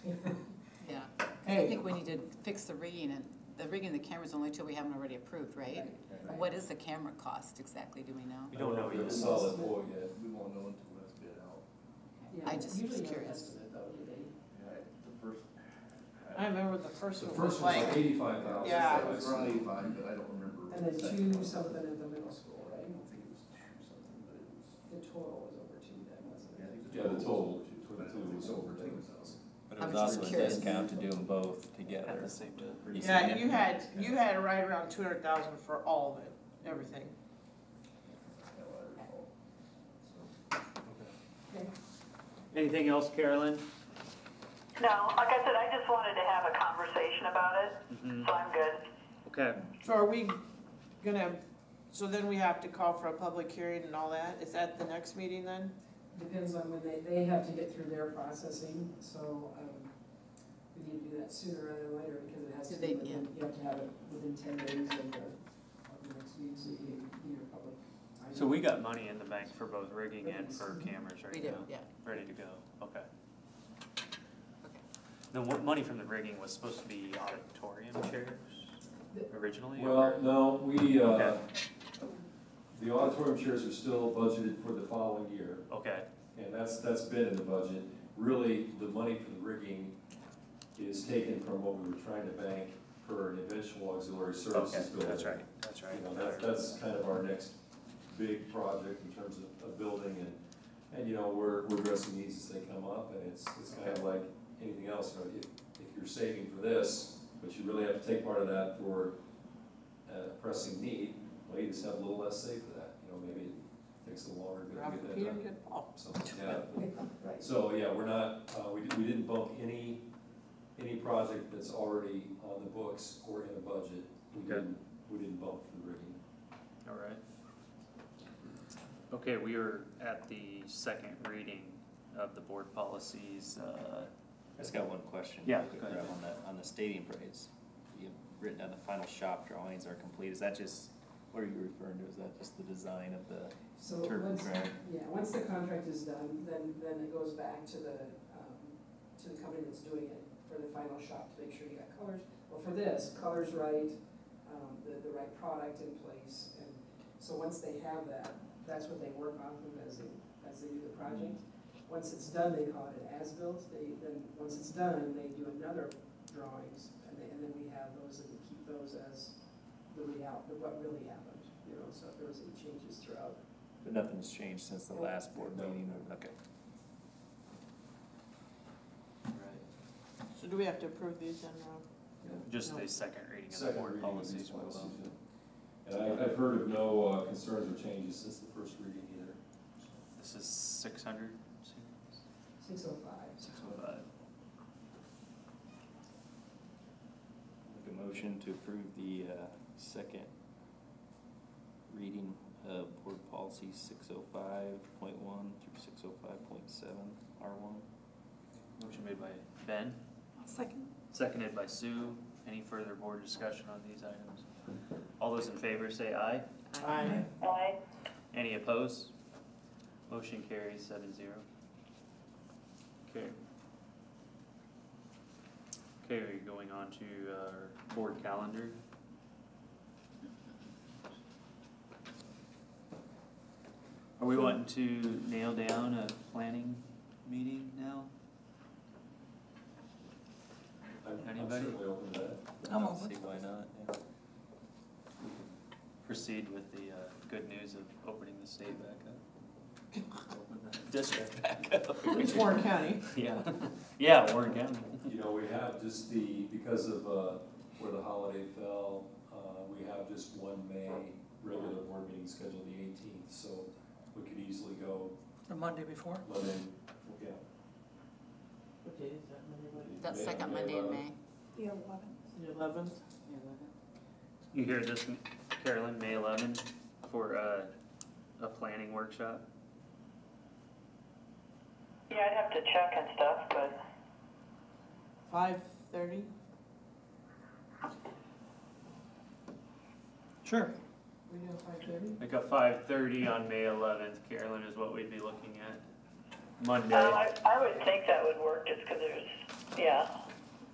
Yeah, 'Cause I think we need to fix the rigging, and the rigging of the cameras only two we haven't already approved, right? What is the camera cost exactly, do we know? We don't I know if we have a yet. solid quote yet. We won't know until that's bid out. Yeah, I just was usually have an curious. estimate though, do they? Yeah, the first. I remember the first The one first was one's like like, eighty-five thousand. Yeah. It was around eighty-five, but I don't remember. And then the second two one. something at the middle school, I right? don't think it was two something, but it was, The total was over two then, wasn't I it? think Yeah, the total was between but the two was over two two thousand. But I it was was just also a curious. discount to do them both At together. the same time. Pretty yeah, you significant had, you had right around two hundred thousand for all of it, everything. Anything else, Carolyn? No, like I said, I just wanted to have a conversation about it, Mm-hmm. so I'm good. Okay, So are we gonna, so then we have to call for a public hearing and all that? Is that the next meeting then? Depends on when they, they have to get through their processing, so, um, we need to do that sooner rather than later, because it has Do to they- be within, you have to have it within ten days of the, of the next meeting, so you can do your public. so we got money in the bank for both rigging and for cameras We right do, now? yeah. Ready to go, okay. The what money from the rigging was supposed to be auditorium chairs originally? or- Well, no, we, uh, Okay. the auditorium chairs are still budgeted for the following year, Okay, and that's, that's been in the budget. Really, the money for the rigging is taken from what we were trying to bank for an eventual auxiliary okay, services building. that's right, that's right. You know, that's, that's kind of our next big project in terms of, of building and, and, you know, we're, we're addressing needs as they come up and it's, it's kind of like anything else, you know, if, if you're saving for this, but you really have to take part of that for a pressing need, well, you just have a little less save for that, you know, maybe it takes a little longer to get that Peter, done. good Paul. So, yeah, Right. so, yeah, we're not, uh, we, we didn't bump any, any project that's already on the books or in the budget. We Okay. didn't, we didn't bump for the rigging. All right. Okay, we are at the second reading of the board policies, uh, I just got one question. Yeah, go ahead. On the, on the stadium parades, you've written down the final shop drawings are complete, is that just What are you referring to? Is that just the design of the So turf and once, track? yeah, once the contract is done, then, then it goes back to the, um, to the company that's doing it for the final shop to make sure you got colors. Well, for this, colors right, um, the, the right product in place, and so once they have that, that's what they work off of as they, as they do the project. Once it's done, they call it an as-built, they, then, once it's done, they do another drawings, and they, and then we have those and keep those as the real, the what really happened, you know, so if there was any changes throughout. But nothing's changed since the last board No. meeting, okay. Right. So do we have to approve these then, Rob? Just No. the second reading of the Second board reading of these policies will, policies, yeah. And I, I've heard of no uh, concerns or changes since the first reading either. This is six hundred, Six oh five. six oh five. Make a motion to approve the, uh, second reading of board policy six oh five point one through six oh five point seven, R one. Motion made by Ben, Second. seconded by Sue. Any further board discussion on these items? All those in favor say aye. Aye. Aye. Any opposed? Motion carries seven zero. Okay. Okay, we're going on to our board calendar. Are we wanting to nail down a planning meeting now? I'm, I'm Anybody? certainly open to that. I'm I open. See why not, yeah. Proceed with the, uh, good news of opening the state back up. Open the District back up. Which Warren County? Yeah, yeah, Warren County. You know, we have just the, because of, uh, where the holiday fell, uh, we have just one May regular board meeting scheduled the eighteenth, so we could easily go The Monday before? Monday, yeah. What date is that, Monday, what? That May- second Monday in 11th. May. The eleventh. The eleventh? You hear this, Carolyn, May eleventh, for, uh, a planning workshop? Yeah, I'd have to check and stuff, but Five thirty? Sure. We do five thirty? Like a five thirty on May eleventh, Carolyn, is what we'd be looking at. Monday, um, I, I would think that would work just because there's, yeah,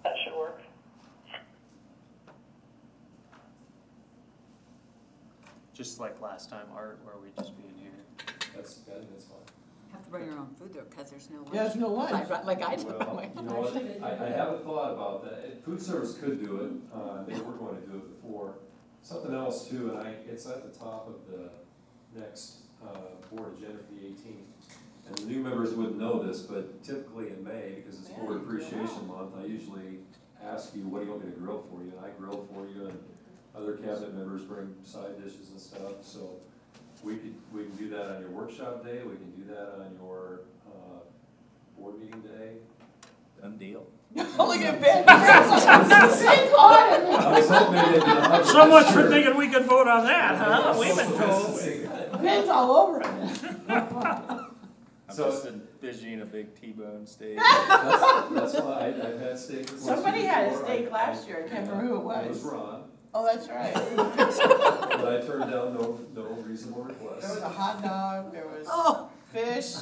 that should work. just like last time, Art, where we just be in here. That's, I think that's fine. Have to bring your own food though, because there's no lunch. Yeah, there's no lunch. Like- Like I did. Well, you know what, I, I haven't thought about that, And food service could do it, uh, they were going to do it before. Something else too, and I, it's at the top of the next, uh, board agenda for the eighteenth. And the new members wouldn't know this, but typically in May, because it's Yeah, Board you grill Appreciation Month, I usually ask you, what do you want me to grill for you? And I grill for you, and other cabinet members bring side dishes and stuff, so we could, we can do that on your workshop day, we can do that on your, uh, board meeting day. Done deal. Look at Ben. Ben's on. I was hoping they'd be a hundred So much for percent. thinking we could vote on that, huh? We've been told. distancing. Ben's all over it. I'm So- just envisioning a big T-bone steak. That's, that's why I, I've had steak requests Somebody had a before. steak last year. I can't remember who it It was was. Ron, Oh, that's right. but I turned down no, no reasonable There was requests. a hot dog, there was Oh, fish.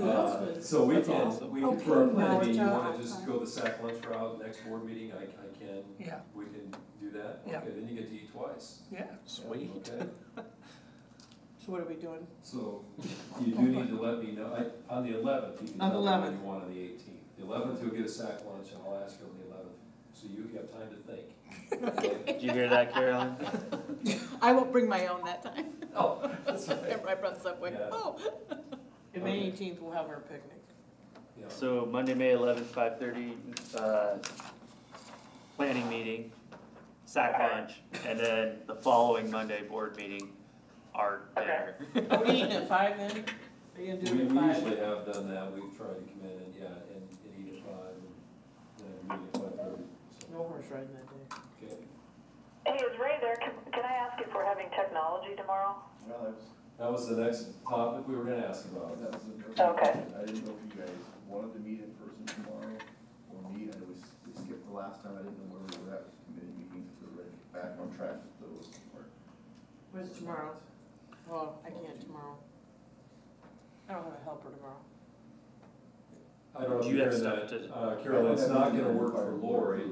Uh, So we That's can, awesome. we can, for a Okay, planning now you wanna out. just go the sack lunch route, next board meeting, I, I can, Yeah, we can do that? Yeah. Okay, then you get to eat twice. yeah. Sweet. Okay, So what are we doing? so you do need to let me know, I, on the eleventh, you can On the tell me what 11th. you want on the eighteenth. The eleventh, you'll get a sack lunch, and I'll ask you on the eleventh, so you have time to think. Did you hear that, Carolyn? I won't bring my own that time. Oh, that's right. I brought Subway. Yeah. Oh. And May Okay. eighteenth, we'll have our picnic. Yeah. So Monday, May eleventh, five thirty, uh, planning meeting, sack lunch, and then the following Monday, board meeting, art dinner. Are we eating at five then? Are you gonna We, do we it at five? usually have done that, we've tried to come in and, yeah, and, and eat at five, and, and meet at five thirty, so, No horse riding that day. okay. Hey, is Ray there? Can, can I ask if we're having technology tomorrow? Well, that was, That was the next topic we were gonna ask about. that was the. Okay. I didn't know if you guys wanted to meet in person tomorrow or meet, I was, we skipped the last time, I didn't know where we were at with committee meetings if we were ready. back on track with those. Where's tomorrow? Well, I can't tomorrow. I don't have a helper tomorrow. I don't know if Do you you have heard stuff that, to- uh, Carol, it's not gonna work for Lori.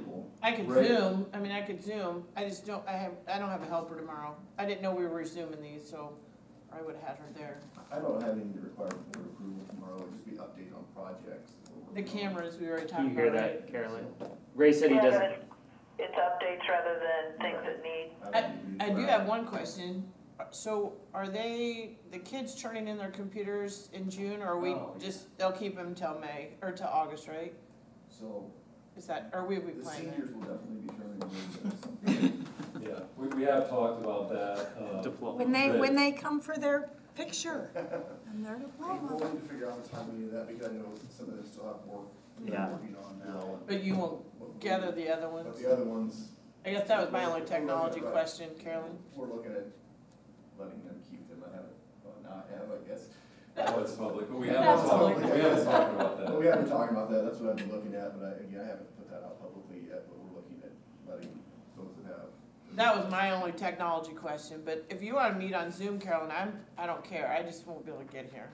I could Right. Zoom, I mean, I could Zoom, I just don't, I have, I don't have a helper tomorrow. I didn't know we were resuming these, so I would've had her there. I don't have any required board approval tomorrow, it'll just be update on projects. The cameras, we already Do talked you about, hear right? that, Carolyn? Ray said he doesn't, It's updates rather than things that need. I don't I do have one question. So are they, the kids turning in their computers in June, or are we Oh. just, they'll keep them till May, or till August, right? So, Is that, or we, we the playing that? seniors will definitely be turning in at some point. Yeah, we, we have talked about that, uh, diploma. When they, when they come for their picture and their We'll diploma. need to figure out the timing of that, because I know some of them still have work they're Yeah. working on now. But you won't But- gather the other But ones? the other ones, I guess that was my only technology question, Carolyn. we're looking at letting them keep them, I haven't, well, now I have, I guess. I know it's public, but we haven't talked, public. we haven't talked about But that. we haven't talked about that, that's what I've been looking at, but I, again, I haven't put that out publicly yet, but we're looking at letting those that have. That was my only technology question, but if you wanna meet on Zoom, Carolyn, I'm, I don't care, I just won't be able to get here.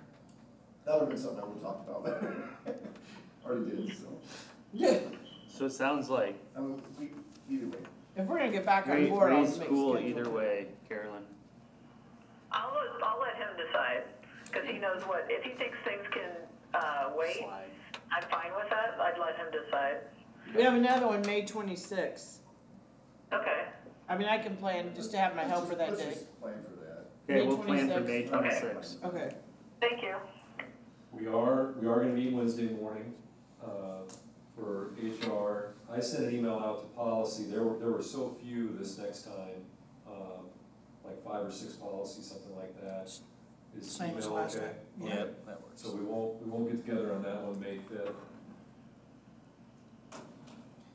That would've been something I would've talked about, already did, so, So it sounds like I mean, we, either way. If we're gonna get back on Ray, board, I'll Ray's make cool schedule. either way, Carolyn. I'll, let- I'll let him decide, because he knows what, if he thinks things can, uh, wait, Slide. I'm fine with that, I'd let him decide. We have another one, May twenty-sixth. Okay, I mean, I can plan just to have my Let's helper just- that let's day. just Plan for that. Okay, May we'll plan for 26th. May Okay. twenty-sixth. Okay. thank you. We are, we are gonna meet Wednesday morning, uh, for HR. I sent an email out to policy, there were, there were so few this next time, like five or six policies, something like that. Is Same as email last okay? time. Yep, that works. So we won't, we won't get together on that one, May fifth.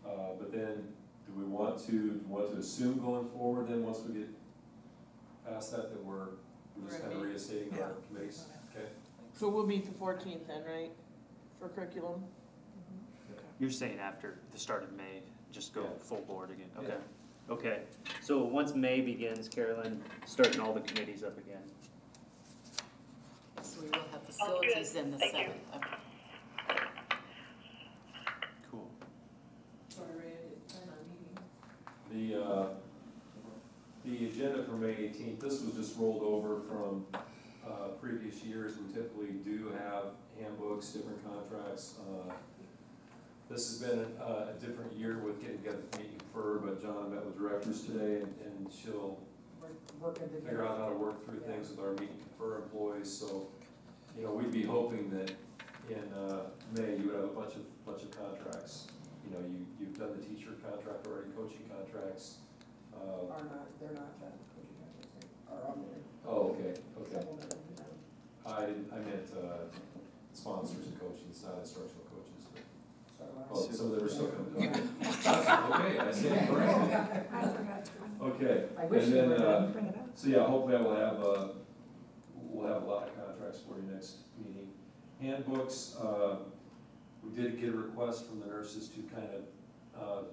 Uh, but then, do we want to, do we want to assume going forward then, once we get past that, that we're, we're just kind of Right. reinstating our committees, okay? So we'll meet the fourteenth then, right, for curriculum? You're saying after the start of May, just go Yeah. full board again, Yeah. okay? Okay, so once May begins, Carolyn, starting all the committees up again. So we will have facilities in the Thank you. seventh. Okay. Cool. Sorry, I didn't plan on meeting. The, uh, the agenda for May eighteenth, this was just rolled over from, uh, previous years. We typically do have handbooks, different contracts. Uh, This has been a, a different year with getting together to meet and confer, but John met with directors today and, and she'll We're working together. figure out how to work through things with our meeting and confer employees, so, you know, we'd be hoping that in, uh, May, you would have a bunch of, bunch of contracts. You know, you, you've done the teacher contract already, coaching contracts, uh, Are not, they're not done, coaching contracts are on there. oh, okay, okay. Some of them are done. I, I meant, uh, sponsors and coaches, not instructional coaches, but, Sorry, Lars. Oh, some of them are still coming. Okay, I stand corrected. I forgot to. Okay, I wish and you then, were uh, done. It out. So yeah, hopefully I will have, uh, we'll have a lot of contracts for you next meeting. Handbooks, uh, we did get a request from the nurses to kind of, uh,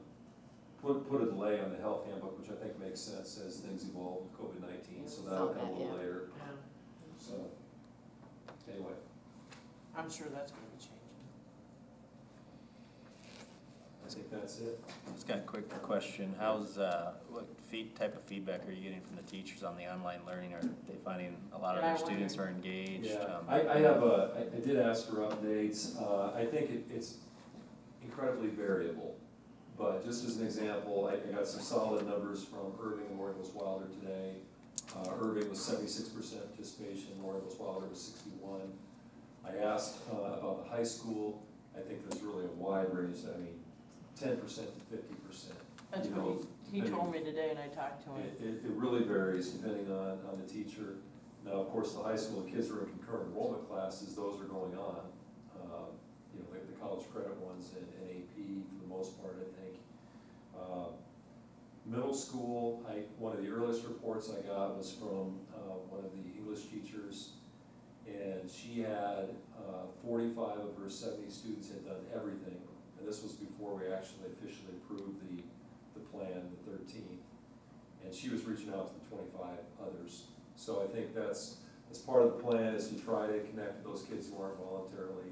put, put a delay on the health handbook, which I think makes sense as things evolve with COVID nineteen, so that'll come a little later, so. Anyway, I'm sure that's gonna be changing. I think that's it. Just got a quick question. How's, uh, what feed, type of feedback are you getting from the teachers on the online learning? Are they finding a lot of Yeah, I their students are engaged? Yeah, Um, I, I have a, I, I did ask for updates, uh, I think it, it's incredibly variable. But just as an example, I, I got some solid numbers from Irving and Morgan Wilder today. Uh, Irving was seventy-six percent participation, Morgan Wilder was sixty-one. I asked, uh, about the high school, I think there's really a wide range, I mean, ten percent to fifty percent. That's You what know, he, he told me today and I talked to him. It, it, it really varies depending on, on the teacher. Now, of course, the high school, kids are in concurrent enrollment classes, those are going on. Uh, You know, the, the college credit ones and, and AP for the most part, I think. Uh, Middle school, I, one of the earliest reports I got was from, uh, one of the English teachers. And she had, uh, forty-five of her seventy students had done everything. This was before we actually officially approved the, the plan, the thirteenth. And she was reaching out to the twenty-five others. So I think that's, that's part of the plan is to try to connect with those kids who aren't voluntarily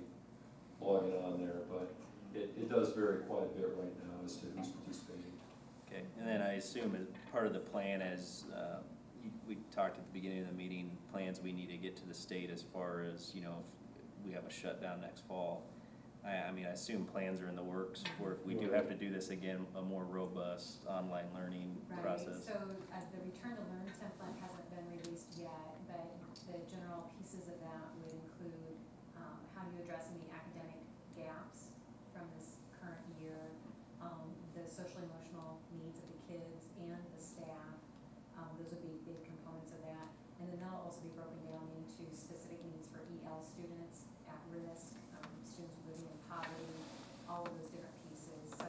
logging on there, but it, it does vary quite a bit right now as to who's participating. Okay, and then I assume as part of the plan as, uh, we talked at the beginning of the meeting, plans we need to get to the state as far as, you know, if we have a shutdown next fall. I, I mean, I assume plans are in the works for if we do have to do this again, a more robust online learning Right, process. so, uh, the return to learn template hasn't been released yet, but the general pieces of that would include, um, how do you address any academic gaps from this current year, um, the social emotional needs of the kids and the staff, um, those would be big components of that. And then that'll also be broken down into specific needs for EL students at risk, um, students living in poverty, all of those different pieces. So,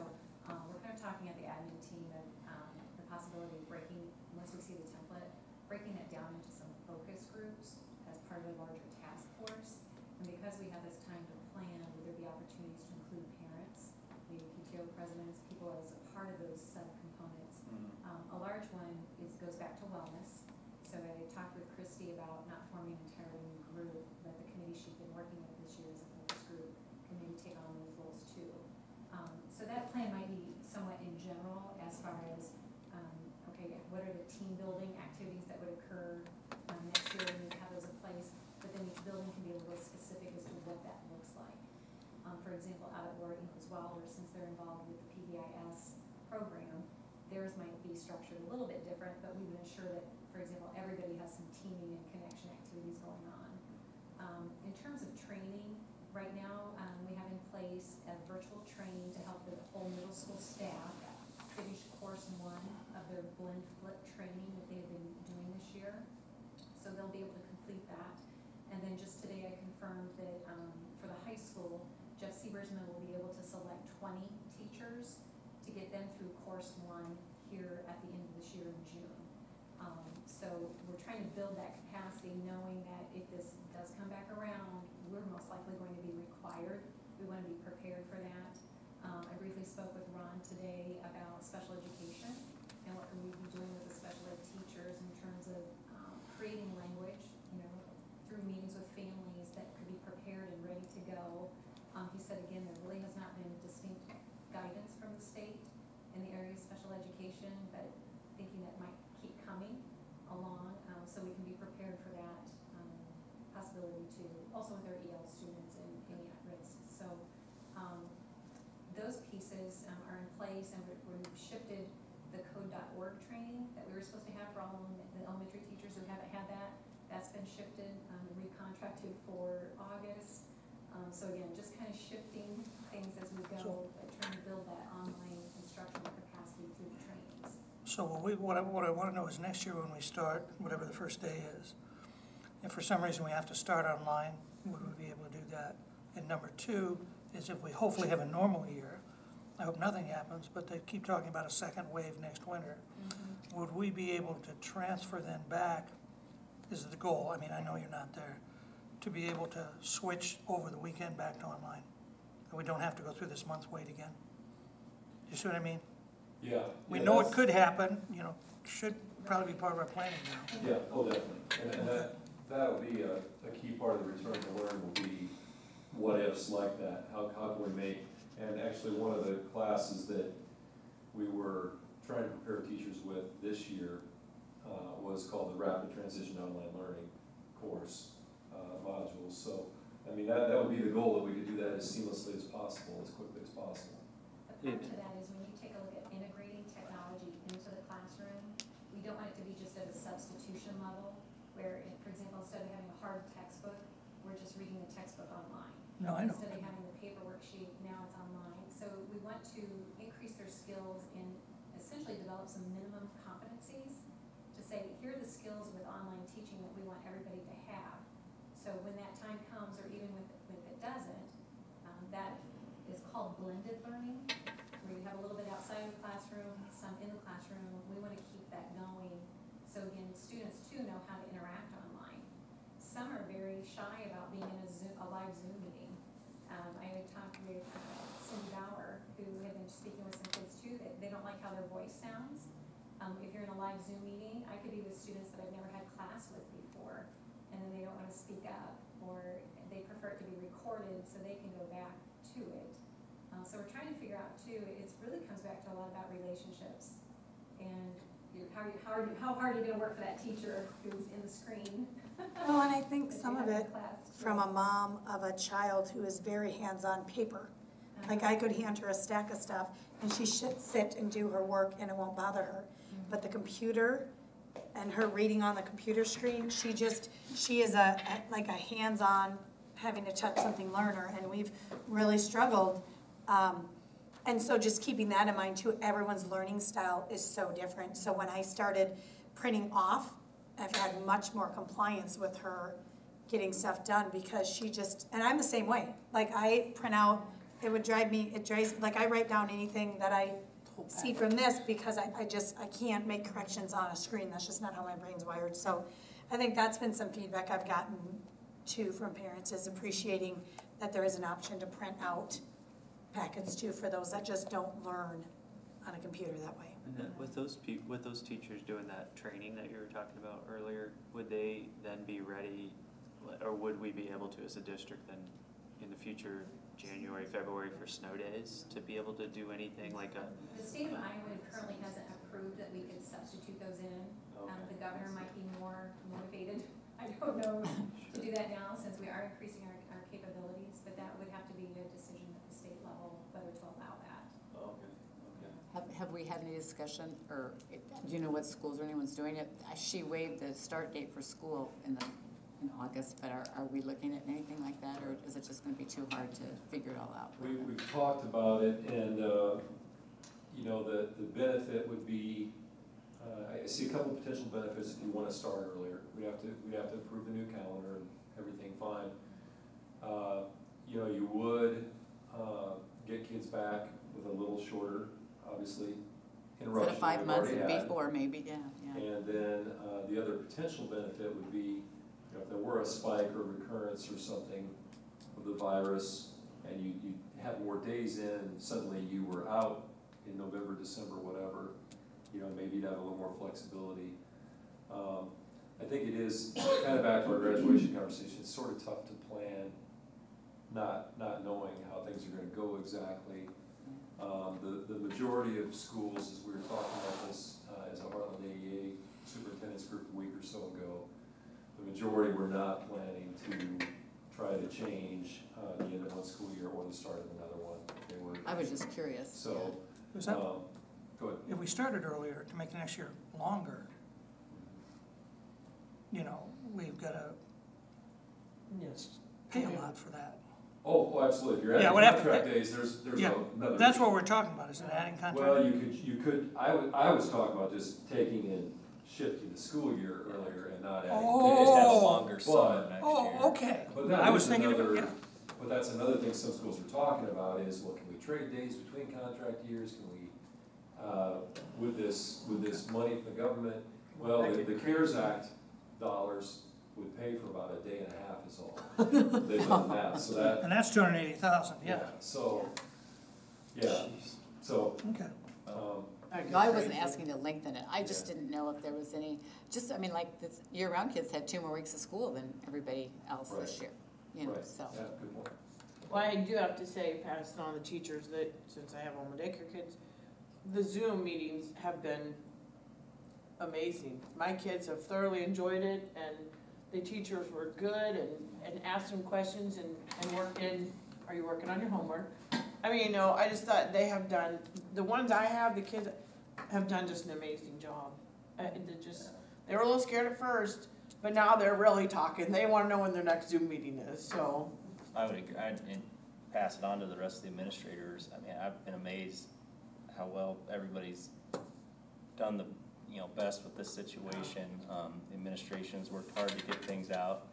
um, we're kind of talking at the admin team of, um, the possibility of breaking, once we see the template, breaking it down into some focus groups as part of a larger task force. And because we have this time to plan, would there be opportunities to include parents, maybe PTO presidents, people as a part of those subcomponents? Mhm. Um, a large one is, goes back to wellness. So I talked with Christy about not forming an entirely new group, but the committee she's been working with this year as a focus group can maybe take on those roles too. Um, so that plan might be somewhat in general as far as, um, okay, what are the team building activities that would occur, um, next year, and have those in place, but then each building can be a little specific as to what that looks like. Um, for example, out at Laura Ingalls Wilder, since they're involved with the PBIS program, theirs might be structured a little bit different, but we would ensure that, for example, everybody has some teaming and connection activities going on. Um, in terms of training, right now, um, we have in place a virtual training to help the whole middle school staff finish course one of their blend flip training that they've been doing this year. So they'll be able to complete that. And then just today I confirmed that, um, for the high school, Jeff Siebersman will be able to select twenty teachers to get them through course one here at the end of this year in June. Um, so we're trying to build that capacity, knowing that if this does come back around, we're most likely going to be required. We want to be prepared for that. Um, I briefly spoke with Ron today about special education and what can we be doing with the special ed teachers in terms of, um, creating language, you know, through meetings with families that could be prepared and ready to go. Um, he said again, there really has not been distinct guidance from the state in the area of special education, but thinking that might keep coming along, um, so we can be prepared for that, um, possibility too. Also with our EL students and any at risk, so, um, those pieces, um, are in place and we've shifted the code.org training that we were supposed to have for all the elementary teachers who haven't had that. That's been shifted, um, and recontracted for August. Um, so again, just kind of shifting things as we go, So- but trying to build that online instructional capacity through the trainings. So what we, what I, what I wanna know is next year when we start, whatever the first day is, if for some reason we have to start online, would we be able to do that? And number two is if we hopefully have a normal year, I hope nothing happens, but they keep talking about a second wave next winter. Mm-hmm. Would we be able to transfer then back, is the goal, I mean, I know you're not there, to be able to switch over the weekend back to online? And we don't have to go through this month's wait again? You see what I mean? Yeah. We yeah, know it that's- could happen, you know, should probably be part of our planning now. Yeah, oh, definitely, and, and that, that'll be a, a key part of the return to learn will be what ifs like that, how, how can we make, and actually, one of the classes that we were trying to prepare teachers with this year, uh, was called the Rapid Transition Online Learning course, uh, modules, so, I mean, that, that would be the goal, that we could do that as seamlessly as possible, as quickly as possible. The part to that is when you take a look at integrating technology into the classroom, we don't want it to be just at a substitution level, where, for example, instead of having a hard textbook, we're just reading the textbook online. No, I know. Instead of having the paper worksheet, now it's online. So we want to increase their skills and essentially develop some minimum competencies to say, here are the skills with online teaching that we want everybody to have. So when that time comes, or even if it doesn't, um, that is called blended learning, where you have a little bit outside of the classroom, some in the classroom. We want to keep that going. So again, students too know how to. Some are very shy about being in a Zoom, a live Zoom meeting. Um, I had talked with uh, Cindy Bauer, who had been speaking with some kids too, that they don't like how their voice sounds. Um, if you're in a live Zoom meeting, I could be with students that I've never had class with before, and then they don't wanna speak up, or they prefer it to be recorded so they can go back to it. Um, so we're trying to figure out too, it really comes back to a lot about relationships, and how, you- how, are you- how hard are you gonna work for that teacher who's in the screen? Well, and I think some of it from a mom of a child who is very hands-on paper. Like I could hand her a stack of stuff and she should sit and do her work and it won't bother her. But the computer and her reading on the computer screen, she just, she is a, a- like a hands-on, having to touch something learner and we've really struggled. Um, and so just keeping that in mind too, everyone's learning style is so different. So when I started printing off, I've had much more compliance with her getting stuff done because she just, and I'm the same way. Like I print out, it would drive me, it drives, like I write down anything that I see from this because I, I just, I can't make corrections on a screen. That's just not how my brain's wired. So I think that's been some feedback I've gotten too from parents is appreciating that there is an option to print out packets too for those that just don't learn on a computer that way. And then with those peo- with those teachers doing that training that you were talking about earlier, would they then be ready, or would we be able to as a district then in the future, January, February for snow days, to be able to do anything like a, The state of Iowa currently hasn't approved that we could substitute those in. Um, okay, the governor might be more motivated, I don't know, to do that now, since we are increasing our, our capabilities, but that would have to be a decision at the state level, whether to allow that. okay, okay. Have, we had any discussion, or do you know what schools or anyone's doing it? She waived the start date for school in the, in August, but are, are we looking at anything like that, or is it just gonna be too hard to figure it all out? We, we've talked about it, and, uh, you know, the, the benefit would be, uh, I see a couple of potential benefits if you wanna start earlier. We'd have to, we'd have to approve the new calendar and everything fine. Uh, you know, you would, uh, get kids back with a little shorter, obviously, interruption Instead of five we've months already had. before, maybe, yeah, yeah. And then, uh, the other potential benefit would be, you know, if there were a spike or recurrence or something of the virus, and you, you had more days in, suddenly you were out in November, December, whatever, you know, maybe you'd have a little more flexibility. Um, I think it is, kind of back to our graduation conversation, it's sort of tough to plan, not, not knowing how things are gonna go exactly. Um, the, the majority of schools, as we were talking about this, uh, as a Heartland AEA superintendent's group a week or so ago, the majority were not planning to try to change, uh, the end of one school year or the start of another one. They were, I was just curious. so, Was that, um, go ahead. if we started earlier to make the next year longer, you know, we've gotta yes. pay a lot for that. Oh, oh, absolutely, if you're adding we'd have to contract days, there's, there's Yeah, another. That's what we're talking about, is an adding Well, contract. you could, you could, I was, I was talking about just taking and shifting the school year earlier and not adding Oh. days. Just have a Oh. longer summer But- next year. Oh, okay. But that I was is thinking of it, another- yeah. But that's another thing some schools are talking about is, well, can we trade days between contract years? Can we, uh, with this, with this money from the government? Well, the, the CARES Act dollars would pay for about a day and a half is all. They've done that, so that, And that's two hundred and eighty thousand, yeah, So, yeah, so, okay. um, No, I wasn't asking to lengthen it, I just didn't know if there was any, just, I mean, like, the year-round kids had two more weeks of school than everybody else this Right. year, you know, right, so. yeah, good point. Well, I do have to say, passing on the teachers that, since I have all my daycare kids, the Zoom meetings have been amazing. My kids have thoroughly enjoyed it and the teachers were good and, and asked them questions and, and worked in, are you working on your homework? I mean, you know, I just thought they have done, the ones I have, the kids have done just an amazing job. Uh, they just, they were a little scared at first, but now they're really talking. They wanna know when their next Zoom meeting is, so. I would I'd, and pass it on to the rest of the administrators, I mean, I've been amazed how well everybody's done the, you know, best with this situation, um, the administration's worked hard to get things out.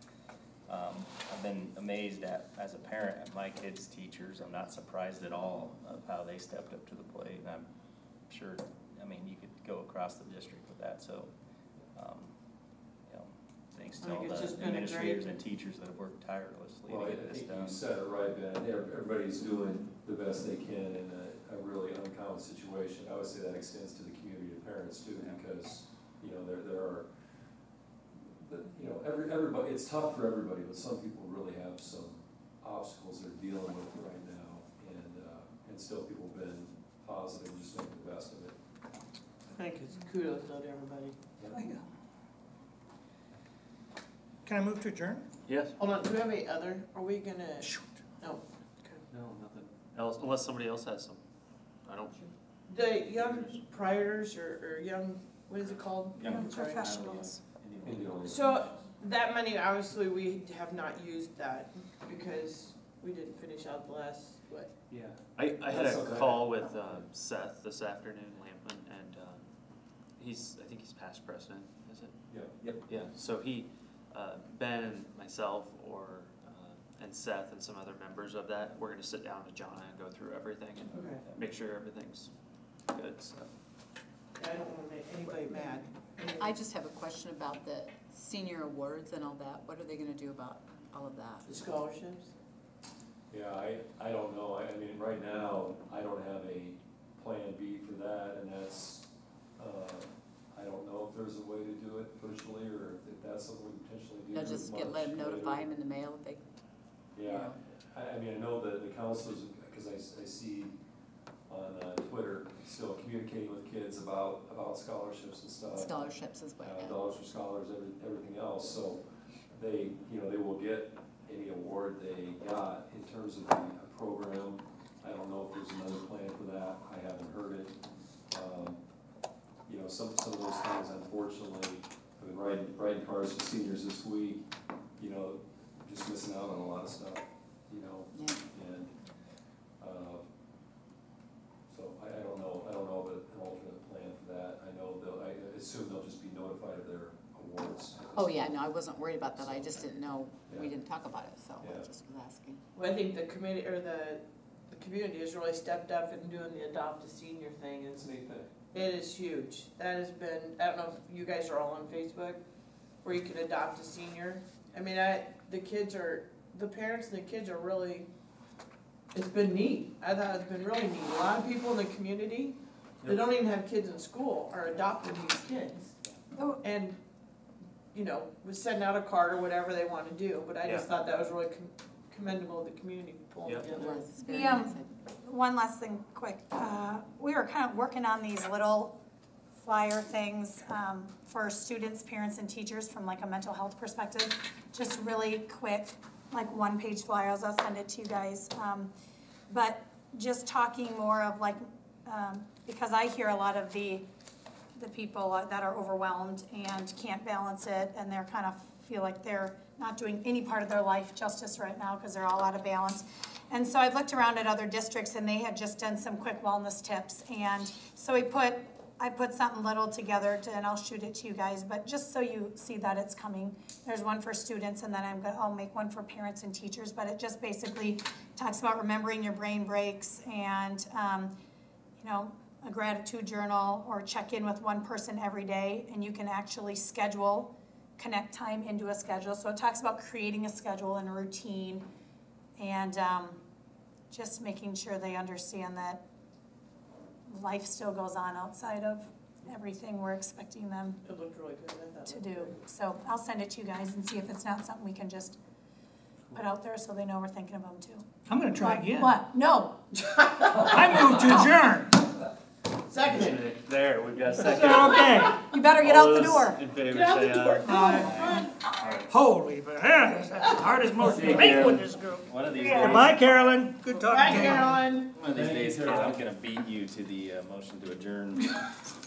Um, I've been amazed at, as a parent, at my kids' teachers, I'm not surprised at all of how they stepped up to the plate, and I'm sure, I mean, you could go across the district with that, so, um, you know, thanks to all the just great- administrators and teachers that have worked tirelessly Well, to I get this think done. you said it right, Ben, everybody's doing the best they can, in uh, a really uncommon situation. I would say that extends to the community of parents too, because, you know, there, there are, you know, every, everybody, it's tough for everybody, but some people really have some obstacles they're dealing with right now. And, uh, and still people have been positive, just making the best of it. I think it's kudos to everybody. Can I move to adjourn? Yes. Hold on, do we have any other, are we gonna? Shoot. No. No, nothing else, unless somebody else has some. I don't. The young priors or, or young, what is it called? Young I'm sorry. Professionals. Indian- So, that money, obviously, we have not used that because we didn't finish out the last, what? Yeah. I, I had That's a okay. call with uh, Seth this afternoon, Lampman, and uh, he's, I think he's past president, is it? Yeah. Yep. Yeah, so he, uh, Ben and myself, or, uh, and Seth and some other members of that, we're gonna sit down with John and go through everything and Okay. make sure everything's good, so. I don't wanna make anybody mad. I just have a question about the senior awards and all that. What are they gonna do about all of that? The scholarships? Yeah, I, I don't know, I, I mean, right now, I don't have a plan B for that, and that's, uh, I don't know if there's a way to do it virtually, or if that's something we potentially do. They'll just get, let them March notify later. them in the mail if they, Yeah, I, I mean, I know that the counselors, because I, s- I see on uh, Twitter, still communicating with kids about, about scholarships and stuff. scholarships as well. uh, yeah. dollars for scholars, every, everything else, so they, you know, they will get any award they got in terms of the program. I don't know if there's another plan for that, I haven't heard it. Um, You know, some, some of those things unfortunately, I've been riding, riding cars with seniors this week, you know, just missing out on a lot of stuff, you know, Yeah. and, uh, so I, I don't know, I don't know of an alternate plan for that. I know they'll, I assume they'll just be notified of their awards. at this Oh, yeah, point. no, I wasn't worried about that. I just didn't know. We Yeah. didn't talk about it, so I Yeah. just was asking. Well, I think the committee, or the, the community has really stepped up in doing the adopt a senior thing, It's and a neat thing. it is huge. That has been, I don't know if you guys are all on Facebook, where you can adopt a senior. I mean, I, the kids are, the parents and the kids are really, it's been neat. I thought it's been really neat. A lot of people in the community, that don't even have kids in school, are adopting these kids. Oh. And, you know, was sending out a card or whatever they wanna do, but I just Yeah. thought that was really com- commendable of the community pulling Yeah. It together. was very um. One last thing, quick. Uh, We were kind of working on these little flyer things um, for students, parents, and teachers from like a mental health perspective. Just really quick, like one-page flyers, I'll send it to you guys. Um, But just talking more of like, um, because I hear a lot of the, the people that are overwhelmed and can't balance it, and they're kind of feel like they're not doing any part of their life justice right now, because they're all out of balance. And so I've looked around at other districts and they had just done some quick wellness tips. And so we put, I put something little together to, and I'll shoot it to you guys, but just so you see that it's coming. There's one for students and then I'm gonna, I'll make one for parents and teachers, but it just basically talks about remembering your brain breaks and, um, you know, a gratitude journal or check in with one person every day and you can actually schedule, connect time into a schedule. So it talks about creating a schedule and a routine and um, just making sure they understand that life still goes on outside of everything we're expecting them It looked really good, I thought. to it do. looked great. So I'll send it to you guys and see if it's not something we can just put out there so they know we're thinking of them too. I'm gonna try What? again. What? No. I move to adjourn. Second. There, we've got a second. okay? You better get All out the those door. In favor, Get out the say door. aye. Holy, bananas, that's the hardest motion to make with this group. One of these Yeah. days, Bye, Carolyn. Good Bye, talking to you. Carolyn. one of these days, kid, I'm gonna beat you to the uh, motion to adjourn.